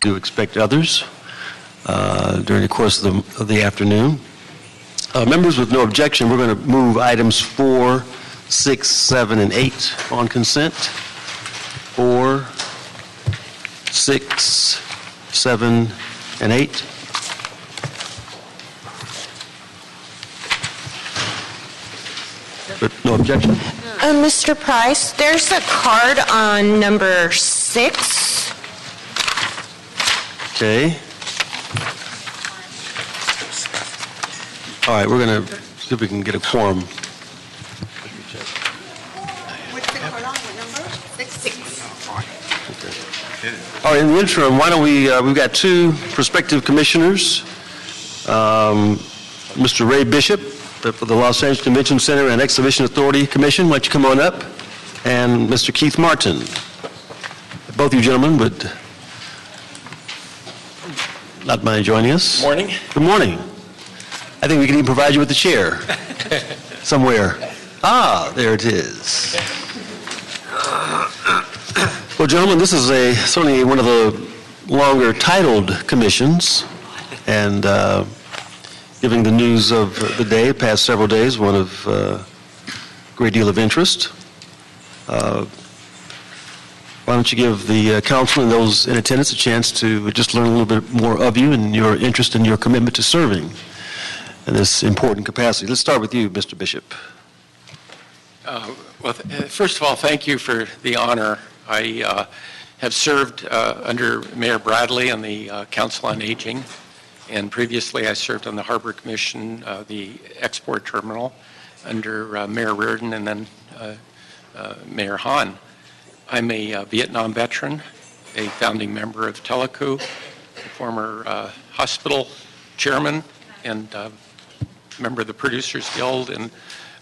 do expect others uh, during the course of the, of the afternoon. Uh, Members with no objection, we're going to move items four, six, seven, and eight on consent. Four, six, seven, and eight. But no objection? Uh, Mr. Price, there's a card on number six. Okay. All right, we're going to see if we can get a quorum. All right, in the interim, why don't we, uh, we've got two prospective commissioners, um, Mr. Ray Bishop for the Los Angeles Convention Center and Exhibition Authority Commission, why don't you come on up? And Mr. Keith Martin. Both of you gentlemen would not mind joining us. Morning. Good morning. I think we can even provide you with a chair somewhere. Ah, there it is. Well, gentlemen, this is a, certainly one of the longer titled commissions, and uh, giving the news of the day, past several days, one of uh, great deal of interest. Uh, Why don't you give the uh, council and those in attendance a chance to just learn a little bit more of you and your interest and your commitment to serving in this important capacity. Let's start with you, Mr. Bishop. Uh, Well, uh, first of all, thank you for the honor. I uh, have served uh, under Mayor Bradley on the uh, Council on Aging, and previously I served on the Harbor Commission, the Export Terminal, under Mayor Riordan and then Mayor Hahn. I'm a uh, Vietnam veteran, a founding member of Teleco, a former uh, hospital chairman, and uh, member of the Producers Guild, and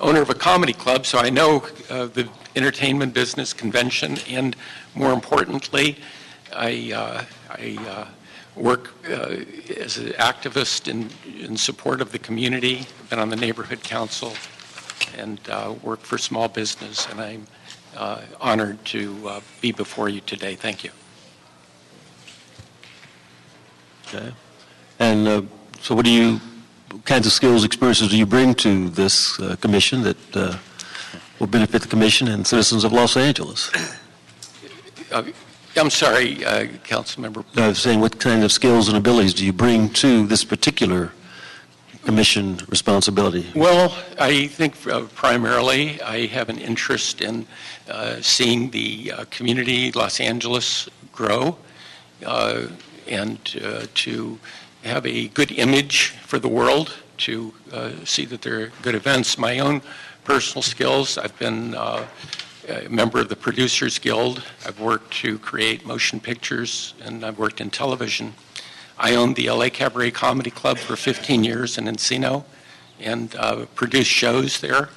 owner of a comedy club, so I know uh, the entertainment business convention, and more importantly, I, uh, I uh, work as an activist in, in support of the community, been on the neighborhood council, and work for small business, and I'm uh, honored to uh, be before you today. Thank you. Okay. And uh, so what do you, what kinds of skills, experiences do you bring to this uh, commission that uh, will benefit the commission and citizens of Los Angeles? Uh, I'm sorry, uh, Councilmember I was saying, what kind of skills and abilities do you bring to this particular commission responsibility? Well, I think uh, primarily I have an interest in uh, seeing the uh, community, Los Angeles, grow uh, and uh, to have a good image for the world, to uh, see that there are good events. My own personal skills, I've been a member of the Producers Guild. I've worked to create motion pictures, and I've worked in television. I owned the LA Cabaret Comedy Club for 15 years in Encino and uh, produced shows there.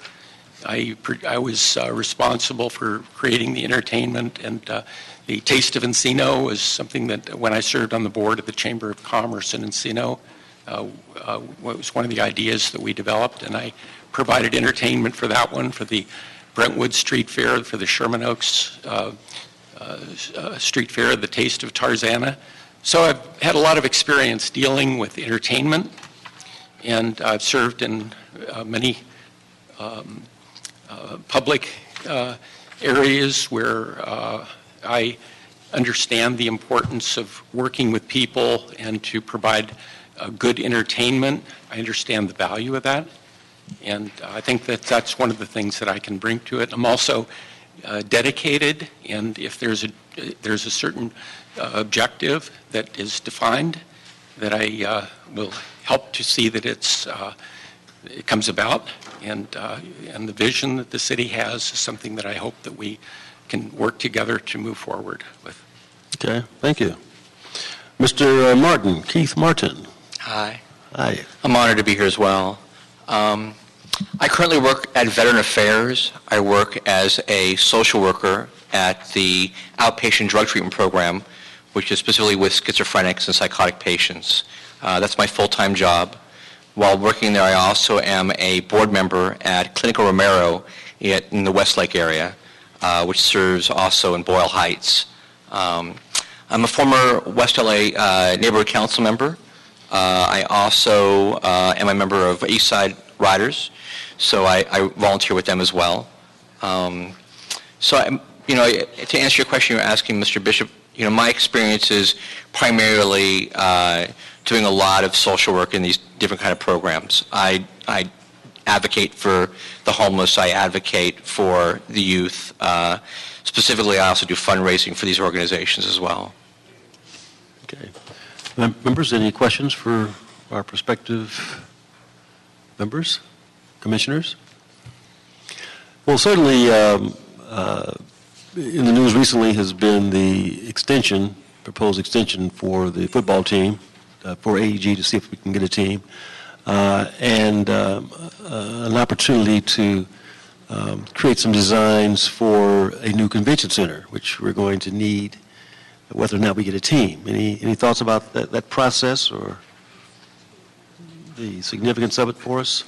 I, I was uh, responsible for creating the entertainment, and uh, the Taste of Encino was something that, when I served on the board of the Chamber of Commerce in Encino, uh, uh, was one of the ideas that we developed, and I provided entertainment for that one, for the Brentwood Street Fair, for the Sherman Oaks uh, Street Fair, the Taste of Tarzana. So I've had a lot of experience dealing with entertainment, and I've served in uh, many um, uh, public uh, areas where uh, I understand the importance of working with people and to provide uh, good entertainment. I understand the value of that, and I think that that's one of the things that I can bring to it. I'm also uh, dedicated, and if there's a there's a certain objective that is defined, that I uh, will help to see that it's uh, it comes about, and uh, and the vision that the city has is something that I hope that we can work together to move forward with. Okay, thank you. Mr. Martin, Keith Martin. Hi. Hi. I'm honored to be here as well. Um, I currently work at Veteran Affairs. I work as a social worker at the outpatient drug treatment program, which is specifically with schizophrenics and psychotic patients. Uh, that's my full-time job. While working there, I also am a board member at Clinica Romero in the Westlake area, uh, which serves also in Boyle Heights. Um, I'm a former West LA uh, neighborhood council member. Uh, I also uh, am a member of Eastside Riders, so I I volunteer with them as well. Um, So, I'm- you know, to answer your question you're asking, Mr. Bishop, you know, my experience is primarily uh, doing a lot of social work in these different kind of programs. I I advocate for the homeless, I advocate for the youth. Uh, Specifically, I also do fundraising for these organizations as well. Okay. Mem- Members, any questions for our prospective members, commissioners? Well, certainly, um, uh, in the news recently has been the extension, proposed extension for the football team, uh, for AEG to see if we can get a team, uh, and um, uh, an opportunity to um, create some designs for a new convention center, which we're going to need whether or not we get a team. Any, any thoughts about that, that process or the significance of it for us?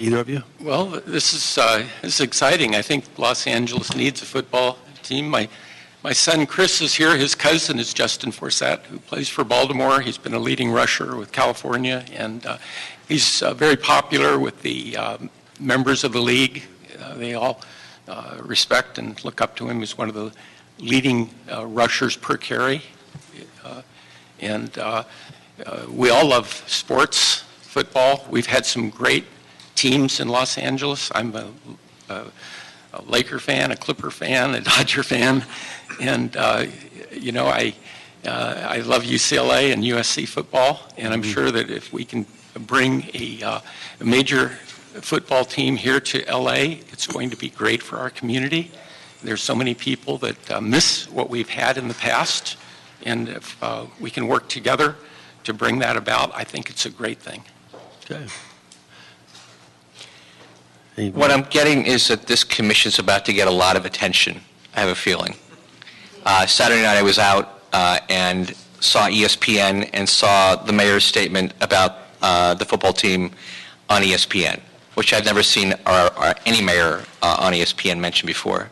Either of you? Well, this is, uh, this is exciting. I think Los Angeles needs a football team. My, my son Chris is here. His cousin is Justin Forsett, who plays for Baltimore. He's been a leading rusher with California, and uh, he's uh, very popular with the um, members of the league. Uh, They all uh, respect and look up to him as one of the leading uh, rushers per carry. And we all love sports, football. We've had some great teams in Los Angeles. I'm a, a, a Laker fan, a Clipper fan, a Dodger fan, and uh, you know I uh, I love UCLA and USC football, and I'm sure that if we can bring a, uh, a major football team here to LA, it's going to be great for our community. There's so many people that uh, miss what we've had in the past, and if uh, we can work together to bring that about, I think it's a great thing. Okay. What I'm getting is that this commission's about to get a lot of attention, I have a feeling. Uh, Saturday night, I was out uh, and saw ESPN and saw the mayor's statement about uh, the football team on ESPN, which I've never seen or or any mayor uh, on ESPN mention before.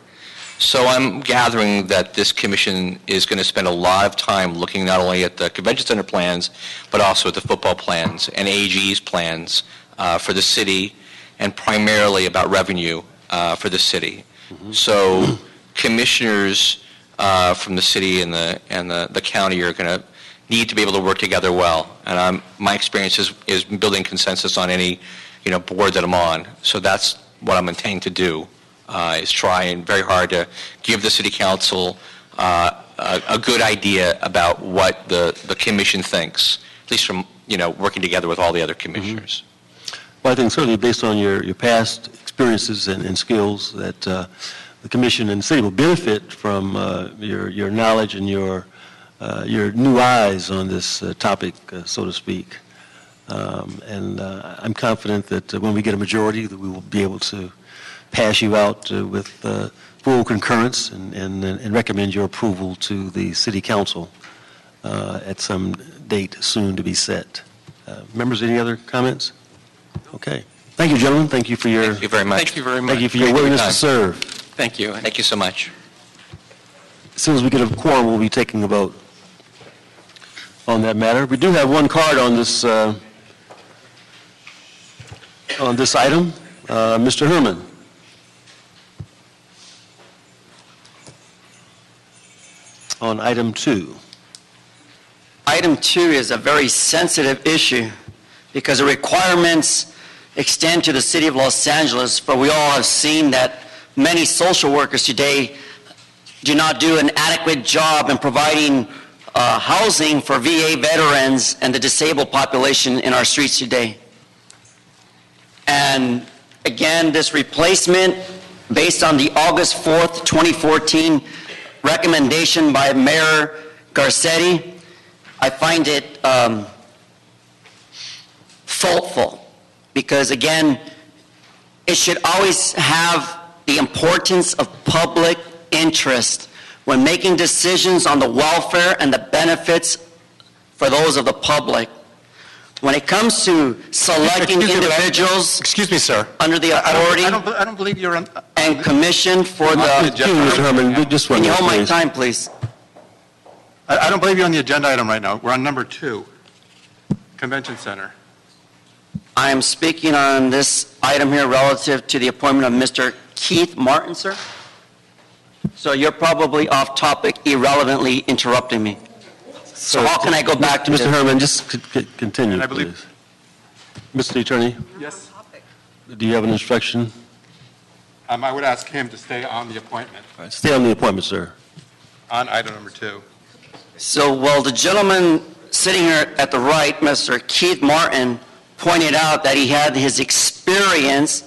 So I'm gathering that this commission is going to spend a lot of time looking not only at the convention center plans, but also at the football plans and AG's plans uh, for the city, and primarily about revenue uh, for the city. So commissioners uh, from the city and the, and the the county are going to need to be able to work together well. And I'm, my experience is, is building consensus on any, you know, board that I'm on. So that's what I'm intending to do, uh, is try and very hard to give the city council uh, a, a good idea about what the, the commission thinks, at least from, you know, working together with all the other commissioners. Well, I think certainly based on your, your past experiences and, and skills, that uh, the commission and the city will benefit from uh, your, your knowledge and your, uh, your new eyes on this uh, topic, uh, so to speak. Um, And uh, I'm confident that when we get a majority, that we will be able to pass you out with full concurrence and, and, and recommend your approval to the city council at some date soon to be set. Members, any other comments? Okay. Thank you, gentlemen. Thank you for your, Thank you very much. Thank you very much. thank you for your willingness to serve. Thank you. Thank you so much. As soon as we get a quorum, we'll be taking a vote on that matter. We do have one card on this, uh, on this item. Uh, Mr. Herman. On item two. Item two is a very sensitive issue because the requirements extend to the city of Los Angeles, but we all have seen that many social workers today do not do an adequate job in providing uh, housing for VA veterans and the disabled population in our streets today. And again, this replacement, based on the August 4th, 2014 recommendation by Mayor Garcetti, I find it um, faultful because, again, it should always have the importance of public interest when making decisions on the welfare and the benefits for those of the public. when it comes to selecting Excuse me, individuals Excuse me, sir. under the I don't- authority I don't, I don't believe you're on... and commission for On the the, agenda. Excuse me, Mr. Herman, just one can you minute, hold my please. time, please? I I don't believe you're on the agenda item right now. We're on number two, Convention Center. I am speaking on this item here relative to the appointment of Mr. Keith Martin, sir. So you're probably off topic irrelevantly interrupting me. So how can I go back to Mr. this? Herman, just c- c- continue, And I believe- please. Mr. Attorney, Yes. do you have an instruction? Um, I would ask him to stay on the appointment, Stay on the appointment, sir. on item number two. So, while the gentleman sitting here at the right, Mr. Keith Martin, pointed out that he had his experience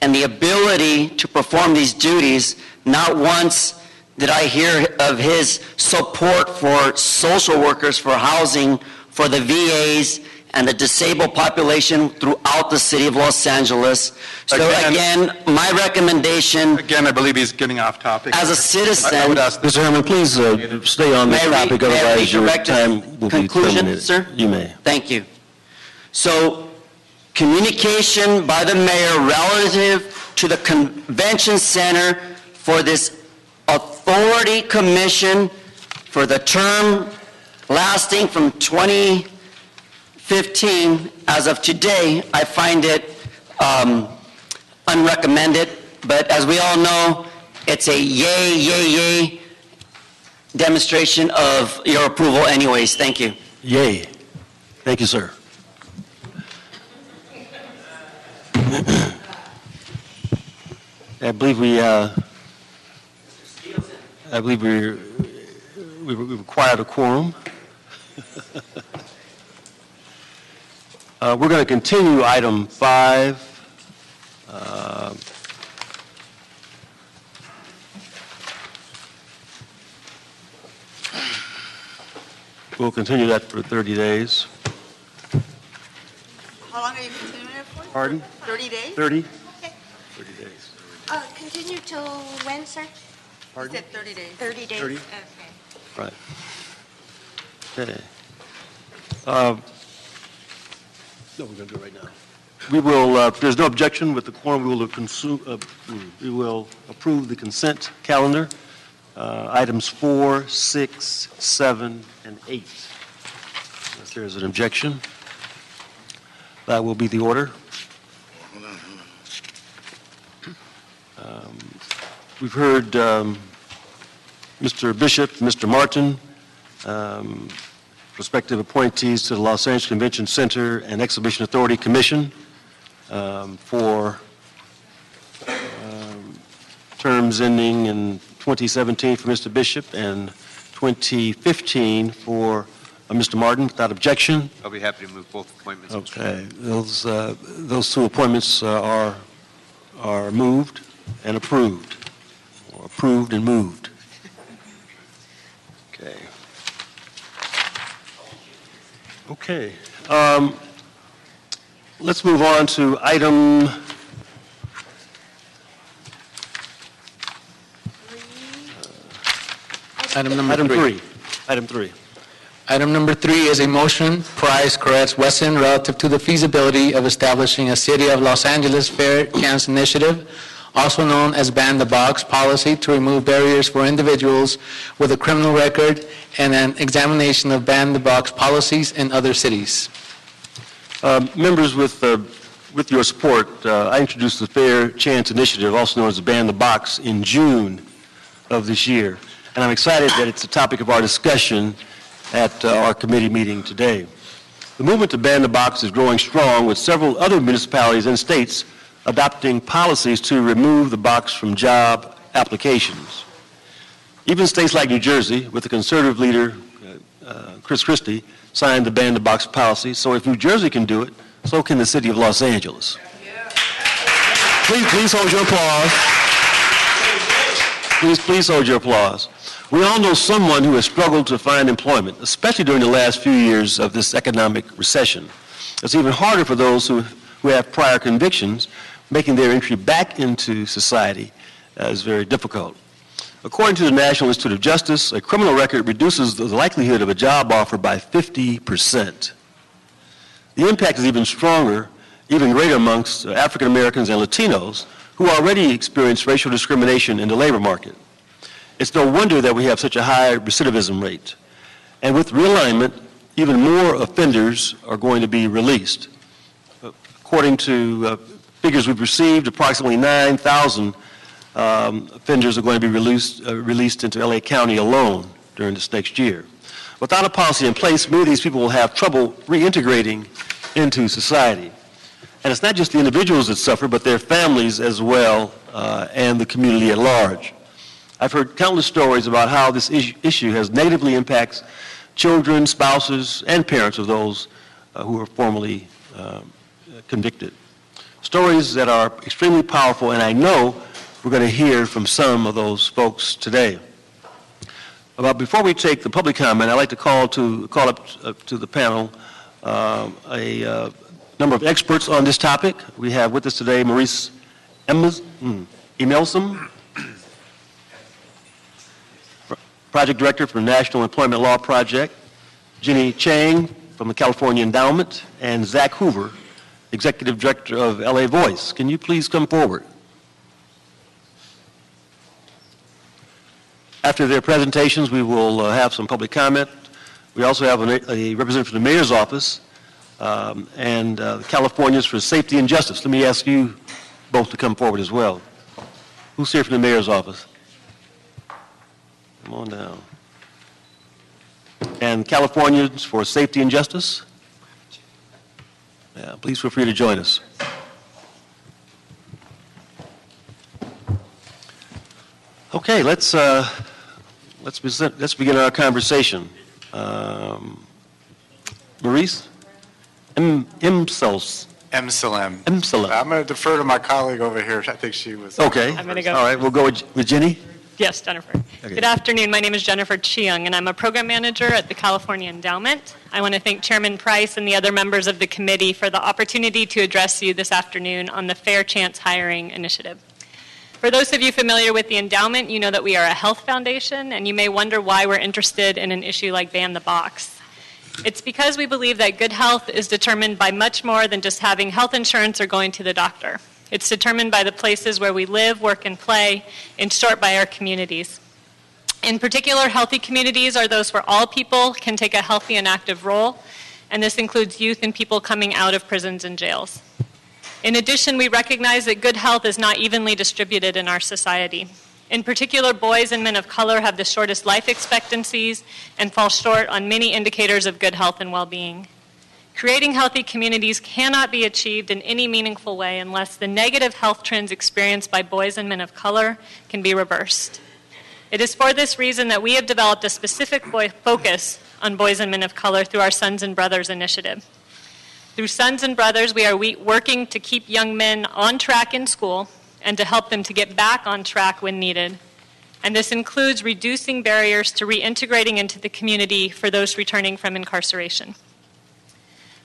and the ability to perform these duties. Not once did I hear of his support for social workers, for housing, for the VAs, and the disabled population throughout the city of Los Angeles. So Again- again, my recommendation Again, I believe he's getting off topic. as a citizen... would ask, Mr. Herman, please uh, stay on the May I re- topic, otherwise your time will be conclusion, terminated. sir? You may. Thank you. So, communication by the mayor relative to the convention center for this authority commission for the term lasting from 2015, as of today, I find it um, unrecommended, but as we all know, it's a yay, yay, yay demonstration of your approval anyways. Thank you. Yay. Thank you, sir. I believe we, uh, I believe we, we required a quorum. Uh, We're going to continue item five. Uh, We'll continue that for 30 days. How long are you? Pardon? 30 days? 30? Okay. 30 days. Uh, continue till when, sir? You Pardon? said 30 days. 30 days? 30. Okay. Right. Okay. Um, No, we're going to do it right now. We will, uh, if there's no objection with the quorum, we will consume, uh, mm, we will approve the consent calendar, uh, items four, six, seven, and eight. If there's an objection, that will be the order. We've heard um, Mr. Bishop, Mr. Martin, um, prospective appointees to the Los Angeles Convention Center and Exhibition Authority Commission um, for um, terms ending in 2017 for Mr. Bishop and 2015 for uh, Mr. Martin, without objection. I'll be happy to move both appointments. Okay, those, uh, those two appointments uh, are, are moved and approved, approved and moved. Okay. Okay, um, let's move on to item, Item number item three. three. Item three. Item number three is a motion, Price, Koretz, Wesson, relative to the feasibility of establishing a City of Los Angeles Fair Chance Initiative, also known as Ban the Box policy, to remove barriers for individuals with a criminal record and an examination of Ban the Box policies in other cities. Um, Members, with, uh, with your support, uh, I introduced the Fair Chance Initiative, also known as Ban the Box, in June of this year. And I'm excited that it's the topic of our discussion at uh, our committee meeting today. The movement to ban the box is growing strong, with several other municipalities and states adopting policies to remove the box from job applications. Even states like New Jersey, with the conservative leader, uh, uh, Chris Christie, signed the ban the box policy. So if New Jersey can do it, so can the city of Los Angeles. Please, please hold your applause. Please, please hold your applause. We all know someone who has struggled to find employment, especially during the last few years of this economic recession. It's even harder for those who, who have prior convictions. Making their entry back into society uh, is very difficult. According to the National Institute of Justice, a criminal record reduces the likelihood of a job offer by 50%. the impact is even stronger, even greater amongst uh, African Americans and Latinos who already experience racial discrimination in the labor market. It's no wonder that we have such a high recidivism rate. And with realignment, even more offenders are going to be released. According to uh, figures we've received, approximately 9,000 um, offenders are going to be released, uh, released into LA County alone during this next year. Without a policy in place, many of these people will have trouble reintegrating into society. And it's not just the individuals that suffer, but their families as well, uh, and the community at large. I've heard countless stories about how this issue, has negatively impacts children, spouses, and parents of those uh, who were formerly um, convicted. Stories that are extremely powerful, and I know we're going to hear from some of those folks today. But before we take the public comment, I'd like to call to call up uh, to the panel um, a uh, number of experts on this topic. We have with us today Maurice Emes- mm, Emelson, Project Director for the National Employment Law Project, Jenny Chang from the California Endowment, and Zach Hoover, Executive Director of LA Voice. Can you please come forward? After their presentations, we will uh, have some public comment. We also have an- a representative from the mayor's office um, and uh, Californians for Safety and Justice. Let me ask you both to come forward as well. Who's here from the mayor's office? Come on down. And Californians for Safety and Justice? Yeah, please feel free to join us. Okay, let's, uh, let's, present, let's begin our conversation. Um, Maurice? M. Imsels. Emsellem. Emsellem. I'm going to defer to my colleague over here. I think she was. Okay. I'm gonna go. All right, we'll go with with Jenny. Yes, Jennifer. Okay. Good afternoon. My name is Jennifer Chiang, and I'm a program manager at the California Endowment. I want to thank Chairman Price and the other members of the committee for the opportunity to address you this afternoon on the Fair Chance Hiring Initiative. For those of you familiar with the endowment, you know that we are a health foundation, and you may wonder why we're interested in an issue like Ban the Box. It's because we believe that good health is determined by much more than just having health insurance or going to the doctor. It's determined by the places where we live, work, and play, in short, by our communities. In particular, healthy communities are those where all people can take a healthy and active role, and this includes youth and people coming out of prisons and jails. In addition, we recognize that good health is not evenly distributed in our society. In particular, boys and men of color have the shortest life expectancies and fall short on many indicators of good health and well being. Creating healthy communities cannot be achieved in any meaningful way unless the negative health trends experienced by boys and men of color can be reversed. It is for this reason that we have developed a specific focus on boys and men of color through our Sons and Brothers initiative. Through Sons and Brothers, we are working to keep young men on track in school and to help them to get back on track when needed. And this includes reducing barriers to reintegrating into the community for those returning from incarceration.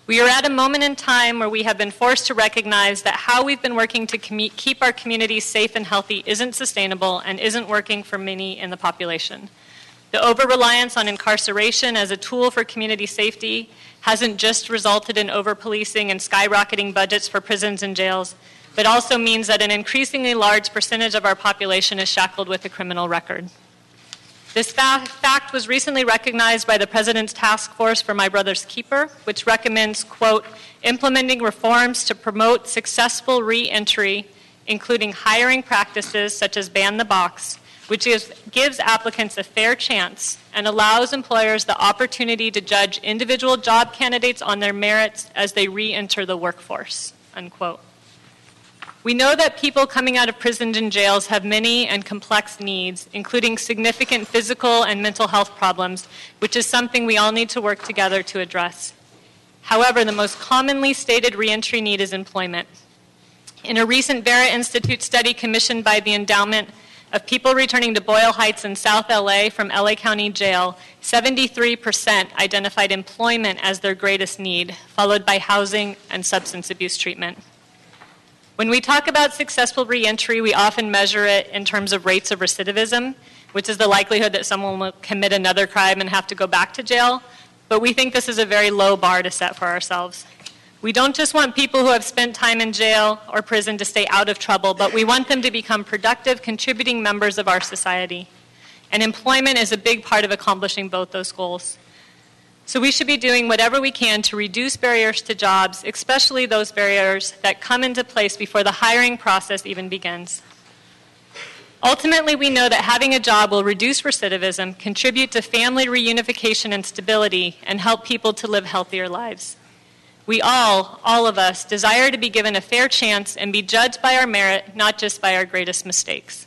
We are at a moment in time where we have been forced to recognize that how we've been working to commu- keep our communities safe and healthy isn't sustainable and isn't working for many in the population. The over reliance on incarceration as a tool for community safety hasn't just resulted in over policing and skyrocketing budgets for prisons and jails, but also means that an increasingly large percentage of our population is shackled with a criminal record. This fa- fact was recently recognized by the President's Task Force for My Brother's Keeper, which recommends, quote, implementing reforms to promote successful reentry, including hiring practices such as Ban the Box, which is, gives applicants a fair chance and allows employers the opportunity to judge individual job candidates on their merits as they reenter the workforce, unquote. We know that people coming out of prisons and jails have many and complex needs, including significant physical and mental health problems, which is something we all need to work together to address. However, the most commonly stated reentry need is employment. In a recent Vera Institute study commissioned by the Endowment of people returning to Boyle Heights in South LA from LA County Jail, 73% identified employment as their greatest need, followed by housing and substance abuse treatment. When we talk about successful reentry, we often measure it in terms of rates of recidivism, which is the likelihood that someone will commit another crime and have to go back to jail. But we think this is a very low bar to set for ourselves. We don't just want people who have spent time in jail or prison to stay out of trouble, but we want them to become productive, contributing members of our society. And employment is a big part of accomplishing both those goals. So we should be doing whatever we can to reduce barriers to jobs, especially those barriers that come into place before the hiring process even begins. Ultimately, we know that having a job will reduce recidivism, contribute to family reunification and stability, and help people to live healthier lives. We all, all of us, desire to be given a fair chance and be judged by our merit, not just by our greatest mistakes.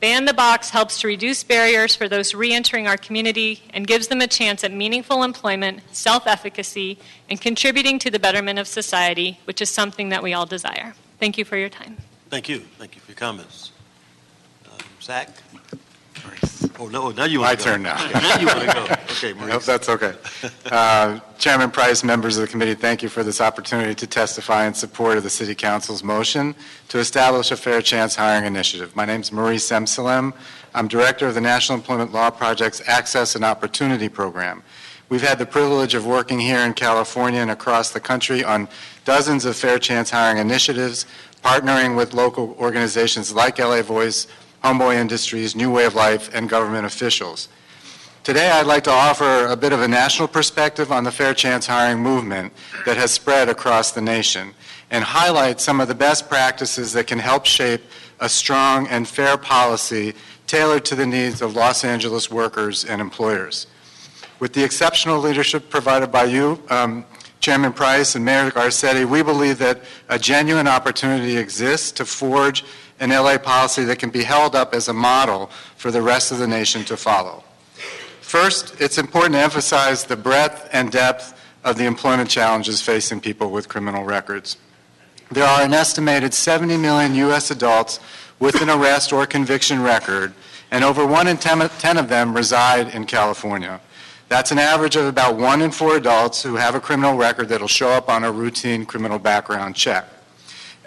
Ban the Box helps to reduce barriers for those re entering our community and gives them a chance at meaningful employment, self efficacy, and contributing to the betterment of society, which is something that we all desire. Thank you for your time. Thank you. Thank you for your comments. Uh, Zach? Oh, no, now you want to My go. turn now. Now you want to go. Okay, I hope Maurice. that's okay. Uh, Chairman Price, members of the committee, thank you for this opportunity to testify in support of the City Council's motion to establish a fair chance hiring initiative. My name is Maurice Emsellem. I'm Director of the National Employment Law Project's Access and Opportunity Program. We've had the privilege of working here in California and across the country on dozens of fair chance hiring initiatives, partnering with local organizations like LA Voice, Homeboy Industries, New Way of Life, and government officials. Today, I'd like to offer a bit of a national perspective on the fair chance hiring movement that has spread across the nation and highlight some of the best practices that can help shape a strong and fair policy tailored to the needs of Los Angeles workers and employers. With the exceptional leadership provided by you, um, Chairman Price and Mayor Garcetti, we believe that a genuine opportunity exists to forge an LA policy that can be held up as a model for the rest of the nation to follow. First, it's important to emphasize the breadth and depth of the employment challenges facing people with criminal records. There are an estimated 70 million U.S. adults with an arrest or conviction record, and over 1 in 10 10 of them reside in California. That's an average of about 1 in 4 adults who have a criminal record that'll show up on a routine criminal background check.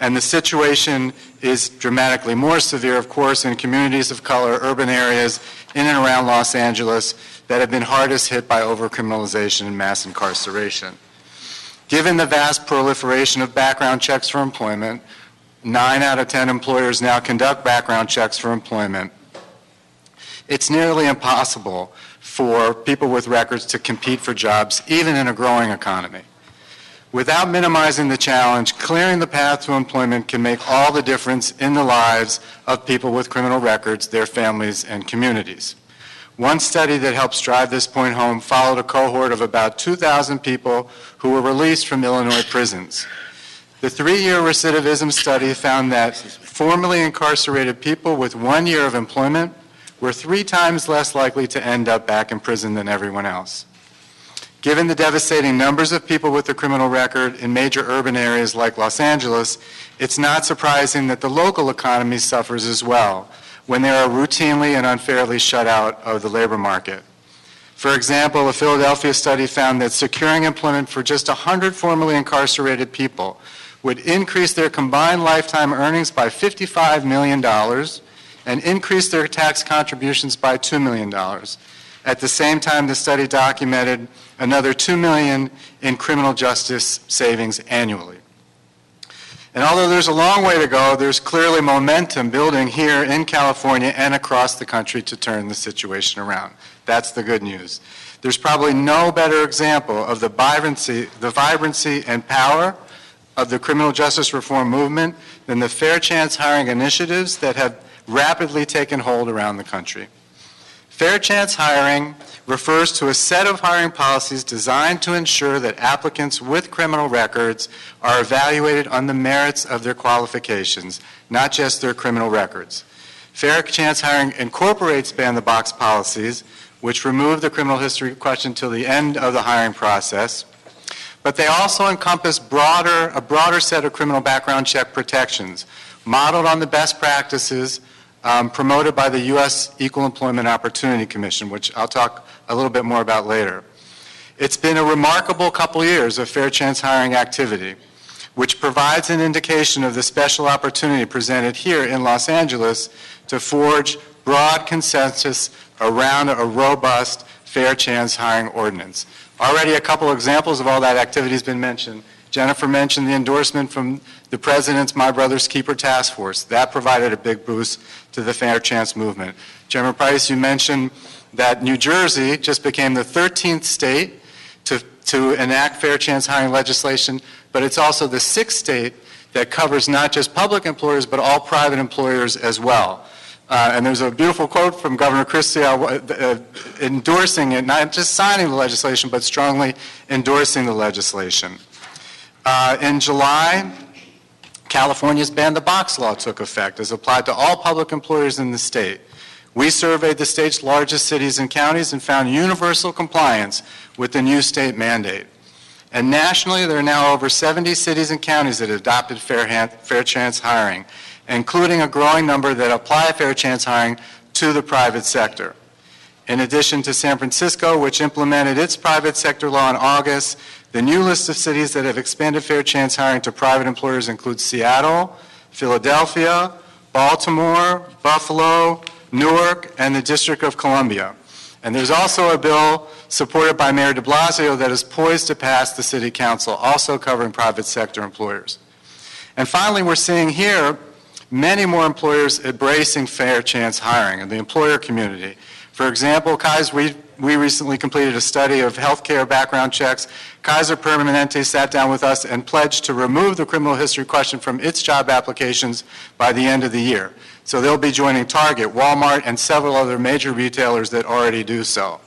And the situation is dramatically more severe, of course, in communities of color, urban areas in and around Los Angeles that have been hardest hit by overcriminalization and mass incarceration. Given the vast proliferation of background checks for employment, nine out of 10 employers now conduct background checks for employment. It's nearly impossible for people with records to compete for jobs, even in a growing economy. Without minimizing the challenge, clearing the path to employment can make all the difference in the lives of people with criminal records, their families, and communities. One study that helps drive this point home followed a cohort of about 2,000 people who were released from Illinois prisons. The three-year recidivism study found that formerly incarcerated people with one year of employment were three times less likely to end up back in prison than everyone else. Given the devastating numbers of people with a criminal record in major urban areas like Los Angeles, it's not surprising that the local economy suffers as well when they are routinely and unfairly shut out of the labor market. For example, a Philadelphia study found that securing employment for just 100 formerly incarcerated people would increase their combined lifetime earnings by $55 million and increase their tax contributions by $2 million. At the same time, the study documented another 2 million in criminal justice savings annually. And although there's a long way to go, there's clearly momentum building here in California and across the country to turn the situation around. That's the good news. There's probably no better example of the vibrancy, the vibrancy and power of the criminal justice reform movement than the fair chance hiring initiatives that have rapidly taken hold around the country. Fair chance hiring refers to a set of hiring policies designed to ensure that applicants with criminal records are evaluated on the merits of their qualifications, not just their criminal records. Fair chance hiring incorporates ban the box policies, which remove the criminal history question till the end of the hiring process, but they also encompass broader, a broader set of criminal background check protections, modeled on the best practices um, promoted by the U.S. Equal Employment Opportunity Commission, which I'll talk a little bit more about later. It's been a remarkable couple years of fair chance hiring activity, which provides an indication of the special opportunity presented here in Los Angeles to forge broad consensus around a robust fair chance hiring ordinance. Already a couple examples of all that activity has been mentioned. Jennifer mentioned the endorsement from the President's My Brother's Keeper Task Force. That provided a big boost to the Fair Chance movement. Chairman Price, you mentioned that New Jersey just became the 13th state to, to enact fair chance hiring legislation, but it's also the sixth state that covers not just public employers, but all private employers as well. Uh, and there's a beautiful quote from Governor Christie uh, uh, endorsing it, not just signing the legislation, but strongly endorsing the legislation. Uh, in July, California's ban the box law took effect as applied to all public employers in the state. We surveyed the state's largest cities and counties and found universal compliance with the new state mandate. And nationally, there are now over 70 cities and counties that have adopted fair, hand, fair chance hiring, including a growing number that apply fair chance hiring to the private sector. In addition to San Francisco, which implemented its private sector law in August, the new list of cities that have expanded fair chance hiring to private employers includes Seattle, Philadelphia, Baltimore, Buffalo, Newark, and the District of Columbia. And there's also a bill supported by Mayor de Blasio that is poised to pass the City Council, also covering private sector employers. And finally, we're seeing here many more employers embracing fair chance hiring in the employer community. For example, Kaiser, we, we recently completed a study of healthcare background checks. Kaiser Permanente sat down with us and pledged to remove the criminal history question from its job applications by the end of the year. So they'll be joining Target, Walmart, and several other major retailers that already do so.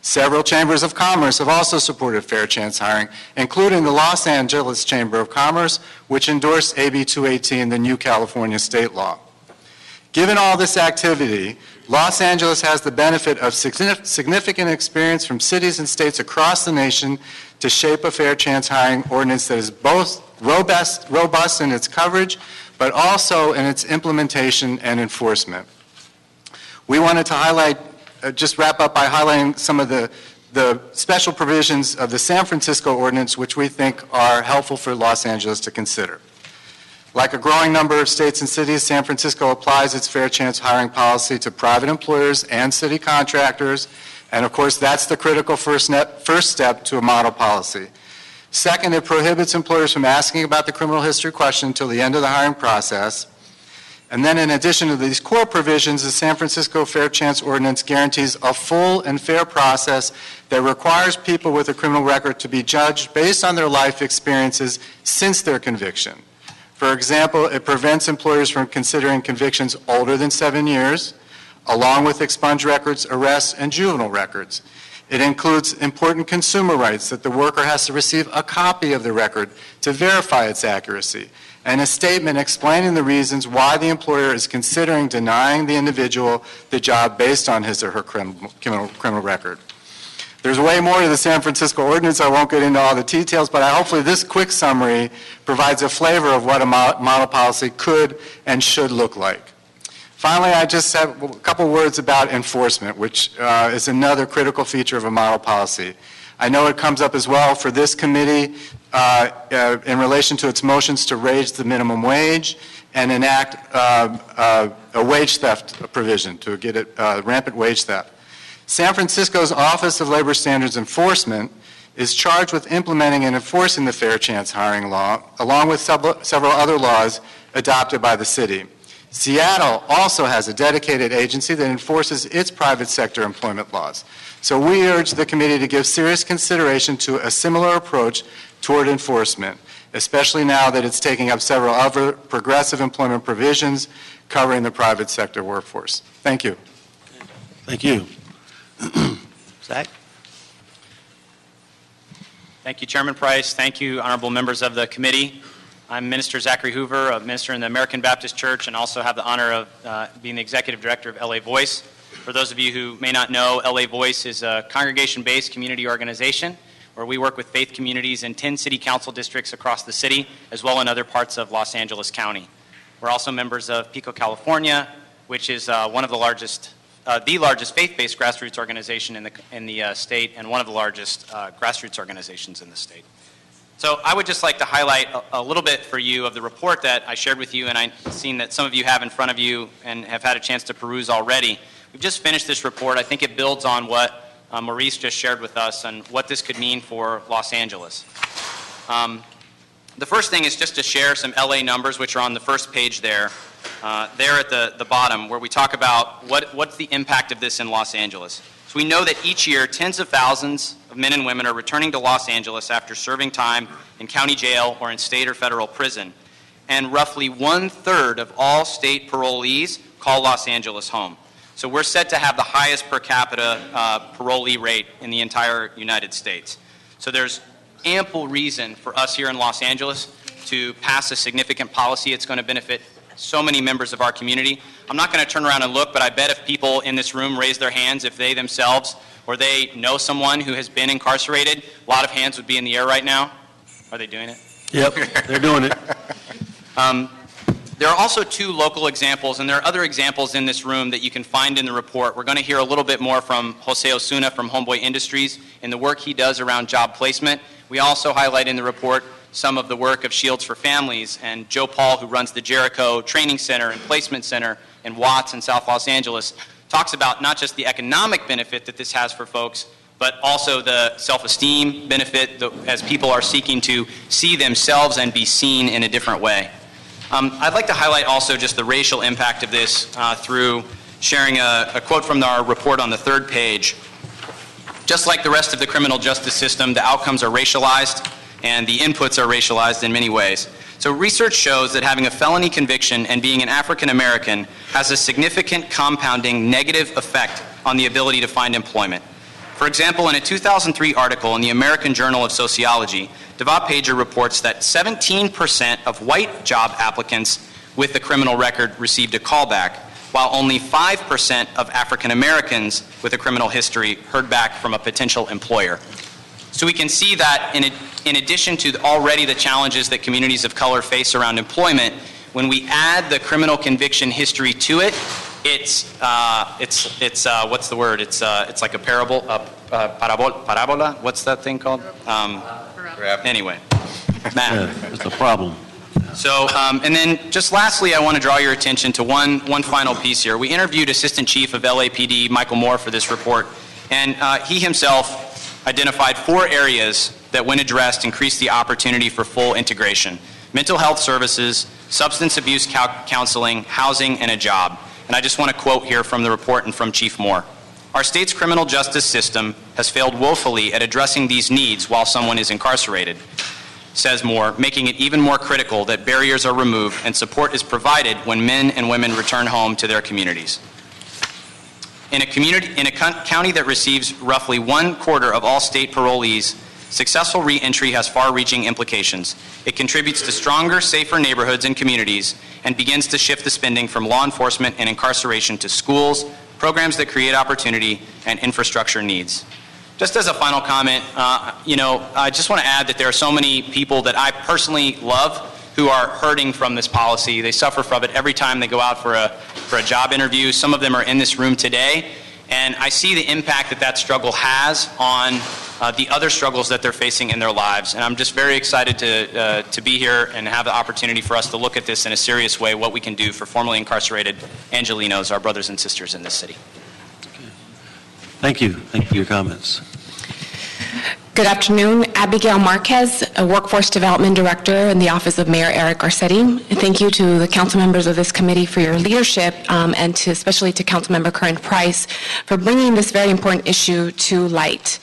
Several chambers of commerce have also supported fair chance hiring, including the Los Angeles Chamber of Commerce, which endorsed AB 218, the new California state law. Given all this activity, Los Angeles has the benefit of significant experience from cities and states across the nation to shape a fair chance hiring ordinance that is both robust, robust in its coverage, but also in its implementation and enforcement. We wanted to highlight uh, just wrap up by highlighting some of the, the special provisions of the San Francisco ordinance, which we think are helpful for Los Angeles to consider. Like a growing number of states and cities, San Francisco applies its fair chance hiring policy to private employers and city contractors, and of course, that's the critical first, net, first step to a model policy. Second, it prohibits employers from asking about the criminal history question until the end of the hiring process. And then in addition to these core provisions, the San Francisco Fair Chance Ordinance guarantees a full and fair process that requires people with a criminal record to be judged based on their life experiences since their conviction. For example, it prevents employers from considering convictions older than seven years, along with expunged records, arrests, and juvenile records. It includes important consumer rights that the worker has to receive a copy of the record to verify its accuracy and a statement explaining the reasons why the employer is considering denying the individual the job based on his or her criminal, criminal record. There's way more to the San Francisco ordinance. I won't get into all the details, but hopefully this quick summary provides a flavor of what a model policy could and should look like. Finally, I just have a couple words about enforcement, which uh, is another critical feature of a model policy. I know it comes up as well for this committee uh, uh, in relation to its motions to raise the minimum wage and enact uh, uh a wage theft provision to get it uh, rampant wage theft. San Francisco's Office of Labor Standards Enforcement is charged with implementing and enforcing the Fair Chance Hiring Law, along with several other laws adopted by the city. Seattle also has a dedicated agency that enforces its private sector employment laws. So we urge the committee to give serious consideration to a similar approach toward enforcement, especially now that it's taking up several other progressive employment provisions covering the private sector workforce. Thank you. Thank you. Zach? Thank you, Chairman Price. Thank you, honorable members of the committee. I'm Minister Zachary Hoover, a minister in the American Baptist Church, and also have the honor of uh, being the executive director of LA Voice. For those of you who may not know, LA Voice is a congregation based community organization where we work with faith communities in 10 city council districts across the city, as well in other parts of Los Angeles County. We're also members of Pico, California, which is uh, one of the largest, uh, the largest faith-based grassroots organization in the, in the uh, state and one of the largest uh, grassroots organizations in the state. So I would just like to highlight a, a, little bit for you of the report that I shared with you, and I've seen that some of you have in front of you and have had a chance to peruse already. We've just finished this report. I think it builds on what uh, Maurice just shared with us and what this could mean for Los Angeles. Um, The first thing is just to share some LA numbers, which are on the first page there, uh, there at the, the bottom, where we talk about what, what's the impact of this in Los Angeles. So we know that each year, tens of thousands of men and women are returning to Los Angeles after serving time in county jail or in state or federal prison. And roughly one third of all state parolees call Los Angeles home. So we're set to have the highest per capita uh, parolee rate in the entire United States. So there's ample reason for us here in Los Angeles to pass a significant policy. It's going to benefit so many members of our community. I'm not going to turn around and look, but I bet if people in this room raise their hands, if they themselves or they know someone who has been incarcerated, a lot of hands would be in the air right now. Are they doing it? Yep, they're doing it. Um, there are also two local examples, and there are other examples in this room that you can find in the report. We're going to hear a little bit more from Jose Osuna from Homeboy Industries and the work he does around job placement. We also highlight in the report some of the work of Shields for Families and Joe Paul, who runs the Jericho Training Center and Placement Center in Watts in South Los Angeles, talks about not just the economic benefit that this has for folks, but also the self esteem benefit the, as people are seeking to see themselves and be seen in a different way. Um, I'd like to highlight also just the racial impact of this uh, through sharing a, a quote from our report on the third page. Just like the rest of the criminal justice system, the outcomes are racialized and the inputs are racialized in many ways. So, research shows that having a felony conviction and being an African American has a significant compounding negative effect on the ability to find employment. For example, in a 2003 article in the American Journal of Sociology, Devah Pager reports that 17% of white job applicants with a criminal record received a callback, while only 5% of African Americans with a criminal history heard back from a potential employer. So we can see that in, in addition to already the challenges that communities of color face around employment, when we add the criminal conviction history to it, it's, uh, it's, it's uh, what's the word? It's, uh, it's like a parable, a uh, parabol, parabola? What's that thing called? Um, anyway, math. Yeah, It's a problem. So, um, and then just lastly, I want to draw your attention to one, one final piece here. We interviewed Assistant Chief of LAPD, Michael Moore, for this report, and uh, he himself identified four areas that, when addressed, increase the opportunity for full integration mental health services, substance abuse counseling, housing, and a job. And I just want to quote here from the report and from Chief Moore. Our state's criminal justice system has failed woefully at addressing these needs while someone is incarcerated, says Moore, making it even more critical that barriers are removed and support is provided when men and women return home to their communities. In a, community, in a county that receives roughly one quarter of all state parolees, successful reentry has far reaching implications. It contributes to stronger, safer neighborhoods and communities and begins to shift the spending from law enforcement and incarceration to schools, programs that create opportunity, and infrastructure needs. Just as a final comment, uh, you know, I just want to add that there are so many people that I personally love who are hurting from this policy. They suffer from it every time they go out for a, for a job interview. Some of them are in this room today. And I see the impact that that struggle has on uh, the other struggles that they're facing in their lives. And I'm just very excited to, uh, to be here and have the opportunity for us to look at this in a serious way, what we can do for formerly incarcerated Angelenos, our brothers and sisters in this city. Thank you. Thank you for your comments. Good afternoon. Abigail Marquez, a Workforce Development Director in the Office of Mayor Eric Garcetti. Thank you to the council members of this committee for your leadership um, and to, especially to Councilmember Curren Price for bringing this very important issue to light.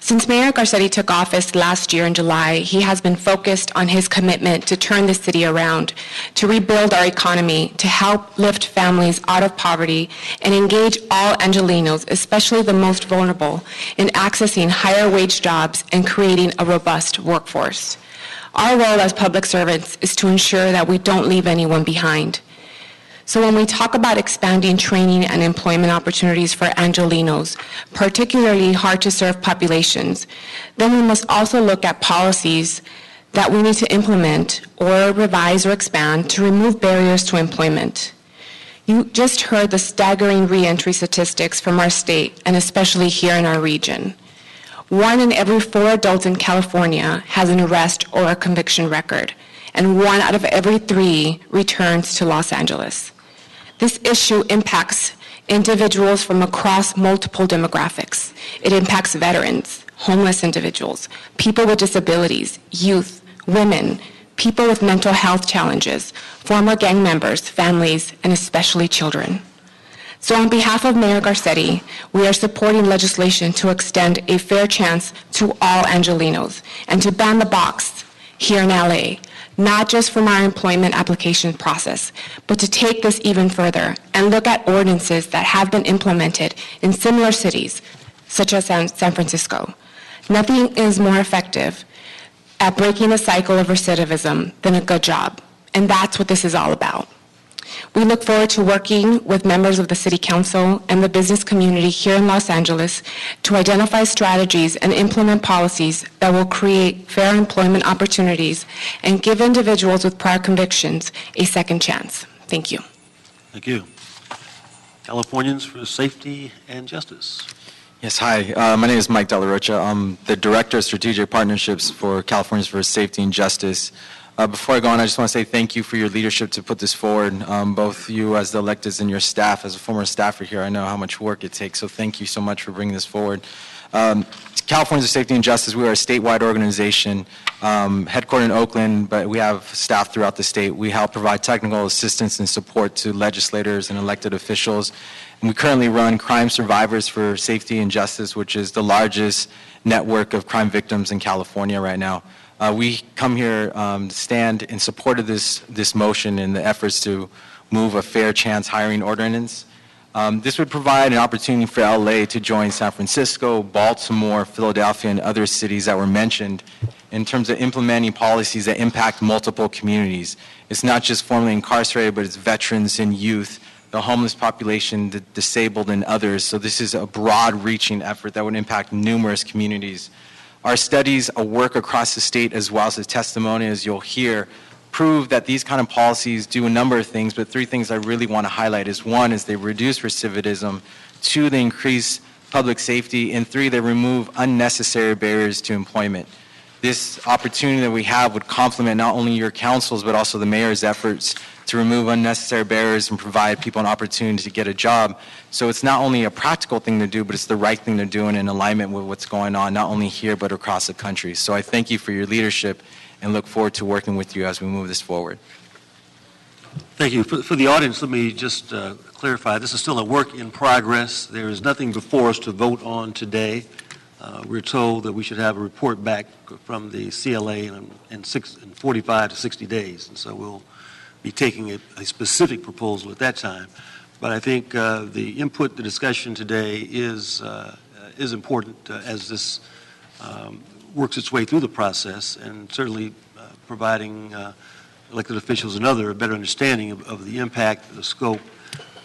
Since Mayor Garcetti took office last year in July, he has been focused on his commitment to turn the city around, to rebuild our economy, to help lift families out of poverty, and engage all Angelenos, especially the most vulnerable, in accessing higher wage jobs jobs and creating a robust workforce. Our role as public servants is to ensure that we don't leave anyone behind. So when we talk about expanding training and employment opportunities for Angelinos, particularly hard to serve populations, then we must also look at policies that we need to implement or revise or expand to remove barriers to employment. You just heard the staggering reentry statistics from our state and especially here in our region. One in every four adults in California has an arrest or a conviction record, and one out of every three returns to Los Angeles. This issue impacts individuals from across multiple demographics. It impacts veterans, homeless individuals, people with disabilities, youth, women, people with mental health challenges, former gang members, families, and especially children. So on behalf of Mayor Garcetti, we are supporting legislation to extend a fair chance to all Angelinos and to ban the box here in LA, not just from our employment application process, but to take this even further and look at ordinances that have been implemented in similar cities, such as San San Francisco. Nothing is more effective at breaking the cycle of recidivism than a good job, and that's what this is all about. We look forward to working with members of the City Council and the business community here in Los Angeles to identify strategies and implement policies that will create fair employment opportunities and give individuals with prior convictions a second chance. Thank you. Thank you. Californians for Safety and Justice. Yes, hi. Uh, my name is Mike Della Rocha. I'm the Director of Strategic Partnerships for Californians for Safety and Justice. Uh, before I go on, I just want to say thank you for your leadership to put this forward. Um, both you as the electeds and your staff, as a former staffer here, I know how much work it takes, so thank you so much for bringing this forward. Um, Californians for Safety and Justice, we are a statewide organization um, headquartered in Oakland, but we have staff throughout the state. We help provide technical assistance and support to legislators and elected officials. And we currently run Crime Survivors for Safety and Justice, which is the largest network of crime victims in California right now. Uh, we come here um, to stand in support of this, this motion and the efforts to move a fair chance hiring ordinance. Um, this would provide an opportunity for LA to join San Francisco, Baltimore, Philadelphia, and other cities that were mentioned in terms of implementing policies that impact multiple communities. It's not just formerly incarcerated, but it's veterans and youth, the homeless population, the disabled, and others. So this is a broad-reaching effort that would impact numerous communities. Our studies, a work across the state, as well as the testimony, as you'll hear, prove that these kind of policies do a number of things, but three things I really want to highlight is one is they reduce recidivism, two, they increase public safety, and three, they remove unnecessary barriers to employment. This opportunity that we have would complement not only your councils, but also the mayor's efforts to remove unnecessary barriers and provide people an opportunity to get a job. So it's not only a practical thing to do, but it's the right thing to do and in alignment with what's going on, not only here, but across the country. So I thank you for your leadership and look forward to working with you as we move this forward. Thank you. For, for the audience, let me just uh, clarify, this is still a work in progress. There is nothing before us to vote on today. Uh, We're told that we should have a report back from the CLA in, in six, in 45 to 60 days, and so we'll be taking a, a specific proposal at that time. But I think uh, the input, the discussion today is, uh, is important uh, as this um, works its way through the process, and certainly uh, providing uh, elected officials and other a better understanding of, of the impact, the scope,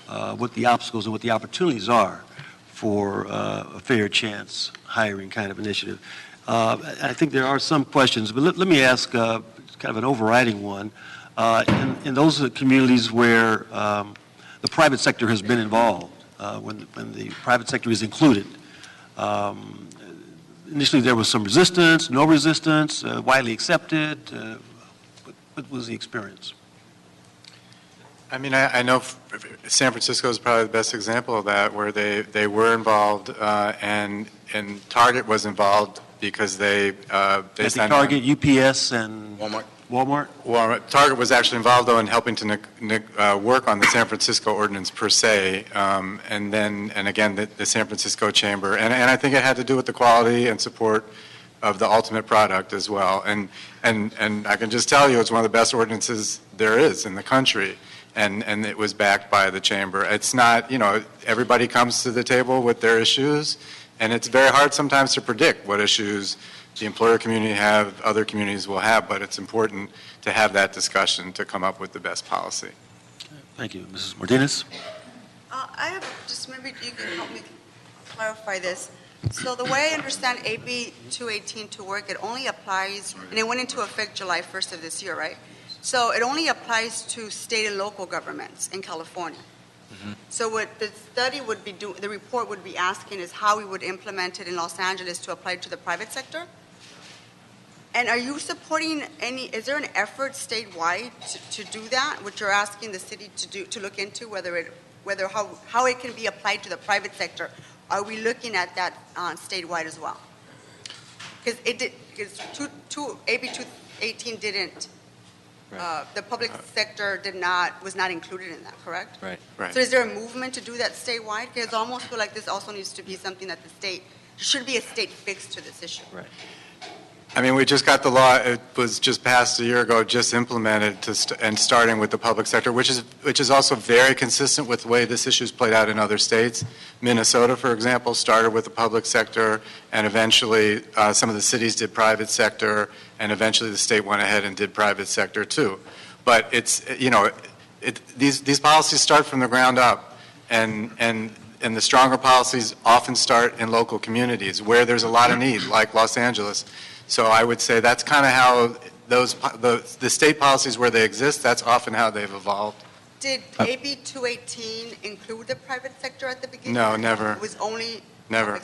uh, what the obstacles and what the opportunities are for a fair chance hiring kind of initiative. I think there are some questions, but let, let me ask kind of an overriding one. Uh, in, in those communities where um, the private sector has been involved, uh, when, when the private sector is included, um, initially there was some resistance, no resistance, uh, widely accepted. Uh, what, what was the experience? I mean, I, I know San Francisco is probably the best example of that, where they, they were involved, uh, and, and Target was involved because they, uh, At based the on. Target, UPS, and Walmart. Walmart? Well, Target was actually involved, though, in helping to uh, work on the San Francisco ordinance per se, um, and then, and again, the the San Francisco Chamber. And and I think it had to do with the quality and support of the ultimate product as well. And and and I can just tell you, it's one of the best ordinances there is in the country, and and it was backed by the Chamber. It's not, you know, everybody comes to the table with their issues, and it's very hard sometimes to predict what issues the employer community have, other communities will have, but it's important to have that discussion to come up with the best policy. Thank you. Mrs. Martinez? Uh, I have, just maybe you can help me clarify this. So the way I understand AB 218 to work, it only applies, and it went into effect July 1st of this year, right? So it only applies to state and local governments in California. So what the study would be doing, the report would be asking is how we would implement it in Los Angeles to apply to the private sector? And are you supporting any, is there an effort statewide to, to do that, which you're asking the city to do, to look into, whether it, whether, how, how it can be applied to the private sector? Are we looking at that uh, statewide as well? Because it did, because two, two, AB 218 didn't uh, the public sector did not, was not included in that, correct? Right. Right. So is there a movement to do that statewide? Because I almost feel like this also needs to be something that the state, should be a state fix to this issue. Right. I mean, we just got the law, it was just passed a year ago, just implemented st- and starting with the public sector, which is, which is also very consistent with the way this issue issue's played out in other states. Minnesota, for example, started with the public sector, and eventually, uh, some of the cities did private sector, and eventually the state went ahead and did private sector too. But it's, you know, it, these, these policies start from the ground up, and, and, and the stronger policies often start in local communities where there's a lot of need, like Los Angeles. So I would say that's kind of how those, the, the state policies where they exist, that's often how they've evolved. Did Uh, AB 218 include the private sector at the beginning? No, never. It was only Never.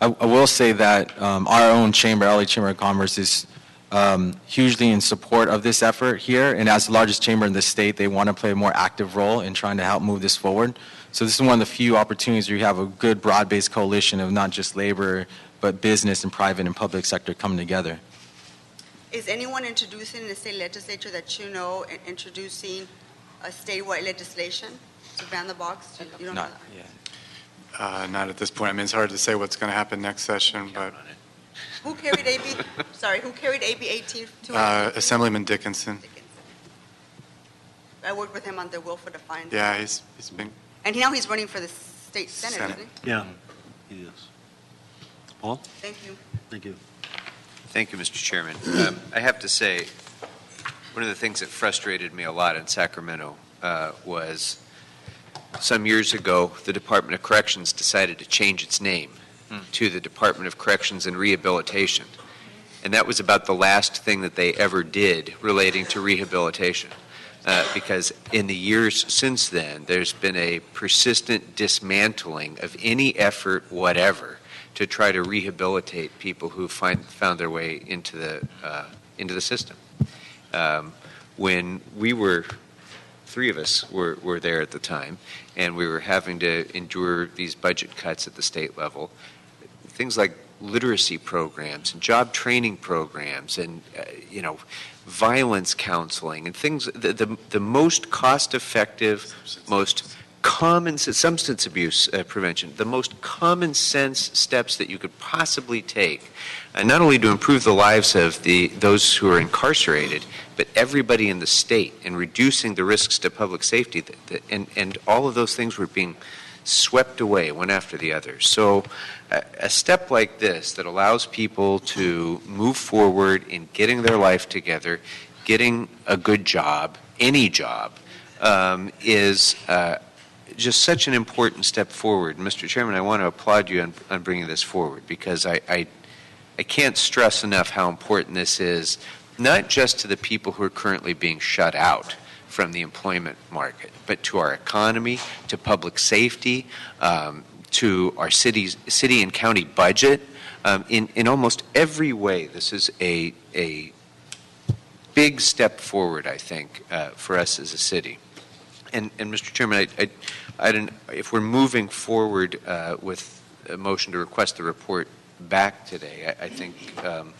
I, I will say that um, our own chamber, LA Chamber of Commerce, is um, hugely in support of this effort here, and as the largest chamber in the state, they want to play a more active role in trying to help move this forward. So this is one of the few opportunities where you have a good broad-based coalition of not just labor, but business and private and public sector coming together. Is anyone introducing in the state legislature that you know, introducing a statewide legislation to ban the box? You don't know Not that? yet. Uh, Not at this point. I mean, it's hard to say what's going to happen next session, but Who carried AB, sorry, who carried AB 18 uh, Assemblyman Dickinson, Dickinson. I worked with him on the will for defiance. yeah, he's, he's been, And now he's running for the state senate, Senate. isn't he? Yeah, he is. Paul? Thank you. Thank you. Thank you, Mr. Chairman. Um, I have to say, one of the things that frustrated me a lot in Sacramento uh, was some years ago, the Department of Corrections decided to change its name to the Department of Corrections and Rehabilitation. And that was about the last thing that they ever did relating to rehabilitation. Uh, Because in the years since then, there's been a persistent dismantling of any effort whatever to try to rehabilitate people who find, found their way into the, uh, into the system. Um, When we were, three of us were, were there at the time, and we were having to endure these budget cuts at the state level, things like literacy programs and job training programs and, uh, you know, violence counseling and things, the, the, the most cost-effective, most common, substance abuse uh, prevention, the most common sense steps that you could possibly take, uh, not only to improve the lives of the, those who are incarcerated, but everybody in the state and reducing the risks to public safety. That, that, and, and all of those things were being swept away one after the other. So a, a step like this that allows people to move forward in getting their life together, getting a good job, any job, um, is uh, just such an important step forward. Mr. Chairman, I want to applaud you on, on bringing this forward because I, I, I can't stress enough how important this is, not just to the people who are currently being shut out from the employment market, but to our economy, to public safety, um, to our cities, city and county budget. Um, in, in almost every way, this is a, a big step forward, I think, uh, for us as a city. And, and Mr. Chairman, I, I, if we're moving forward uh, with a motion to request the report back today, I, I think, um,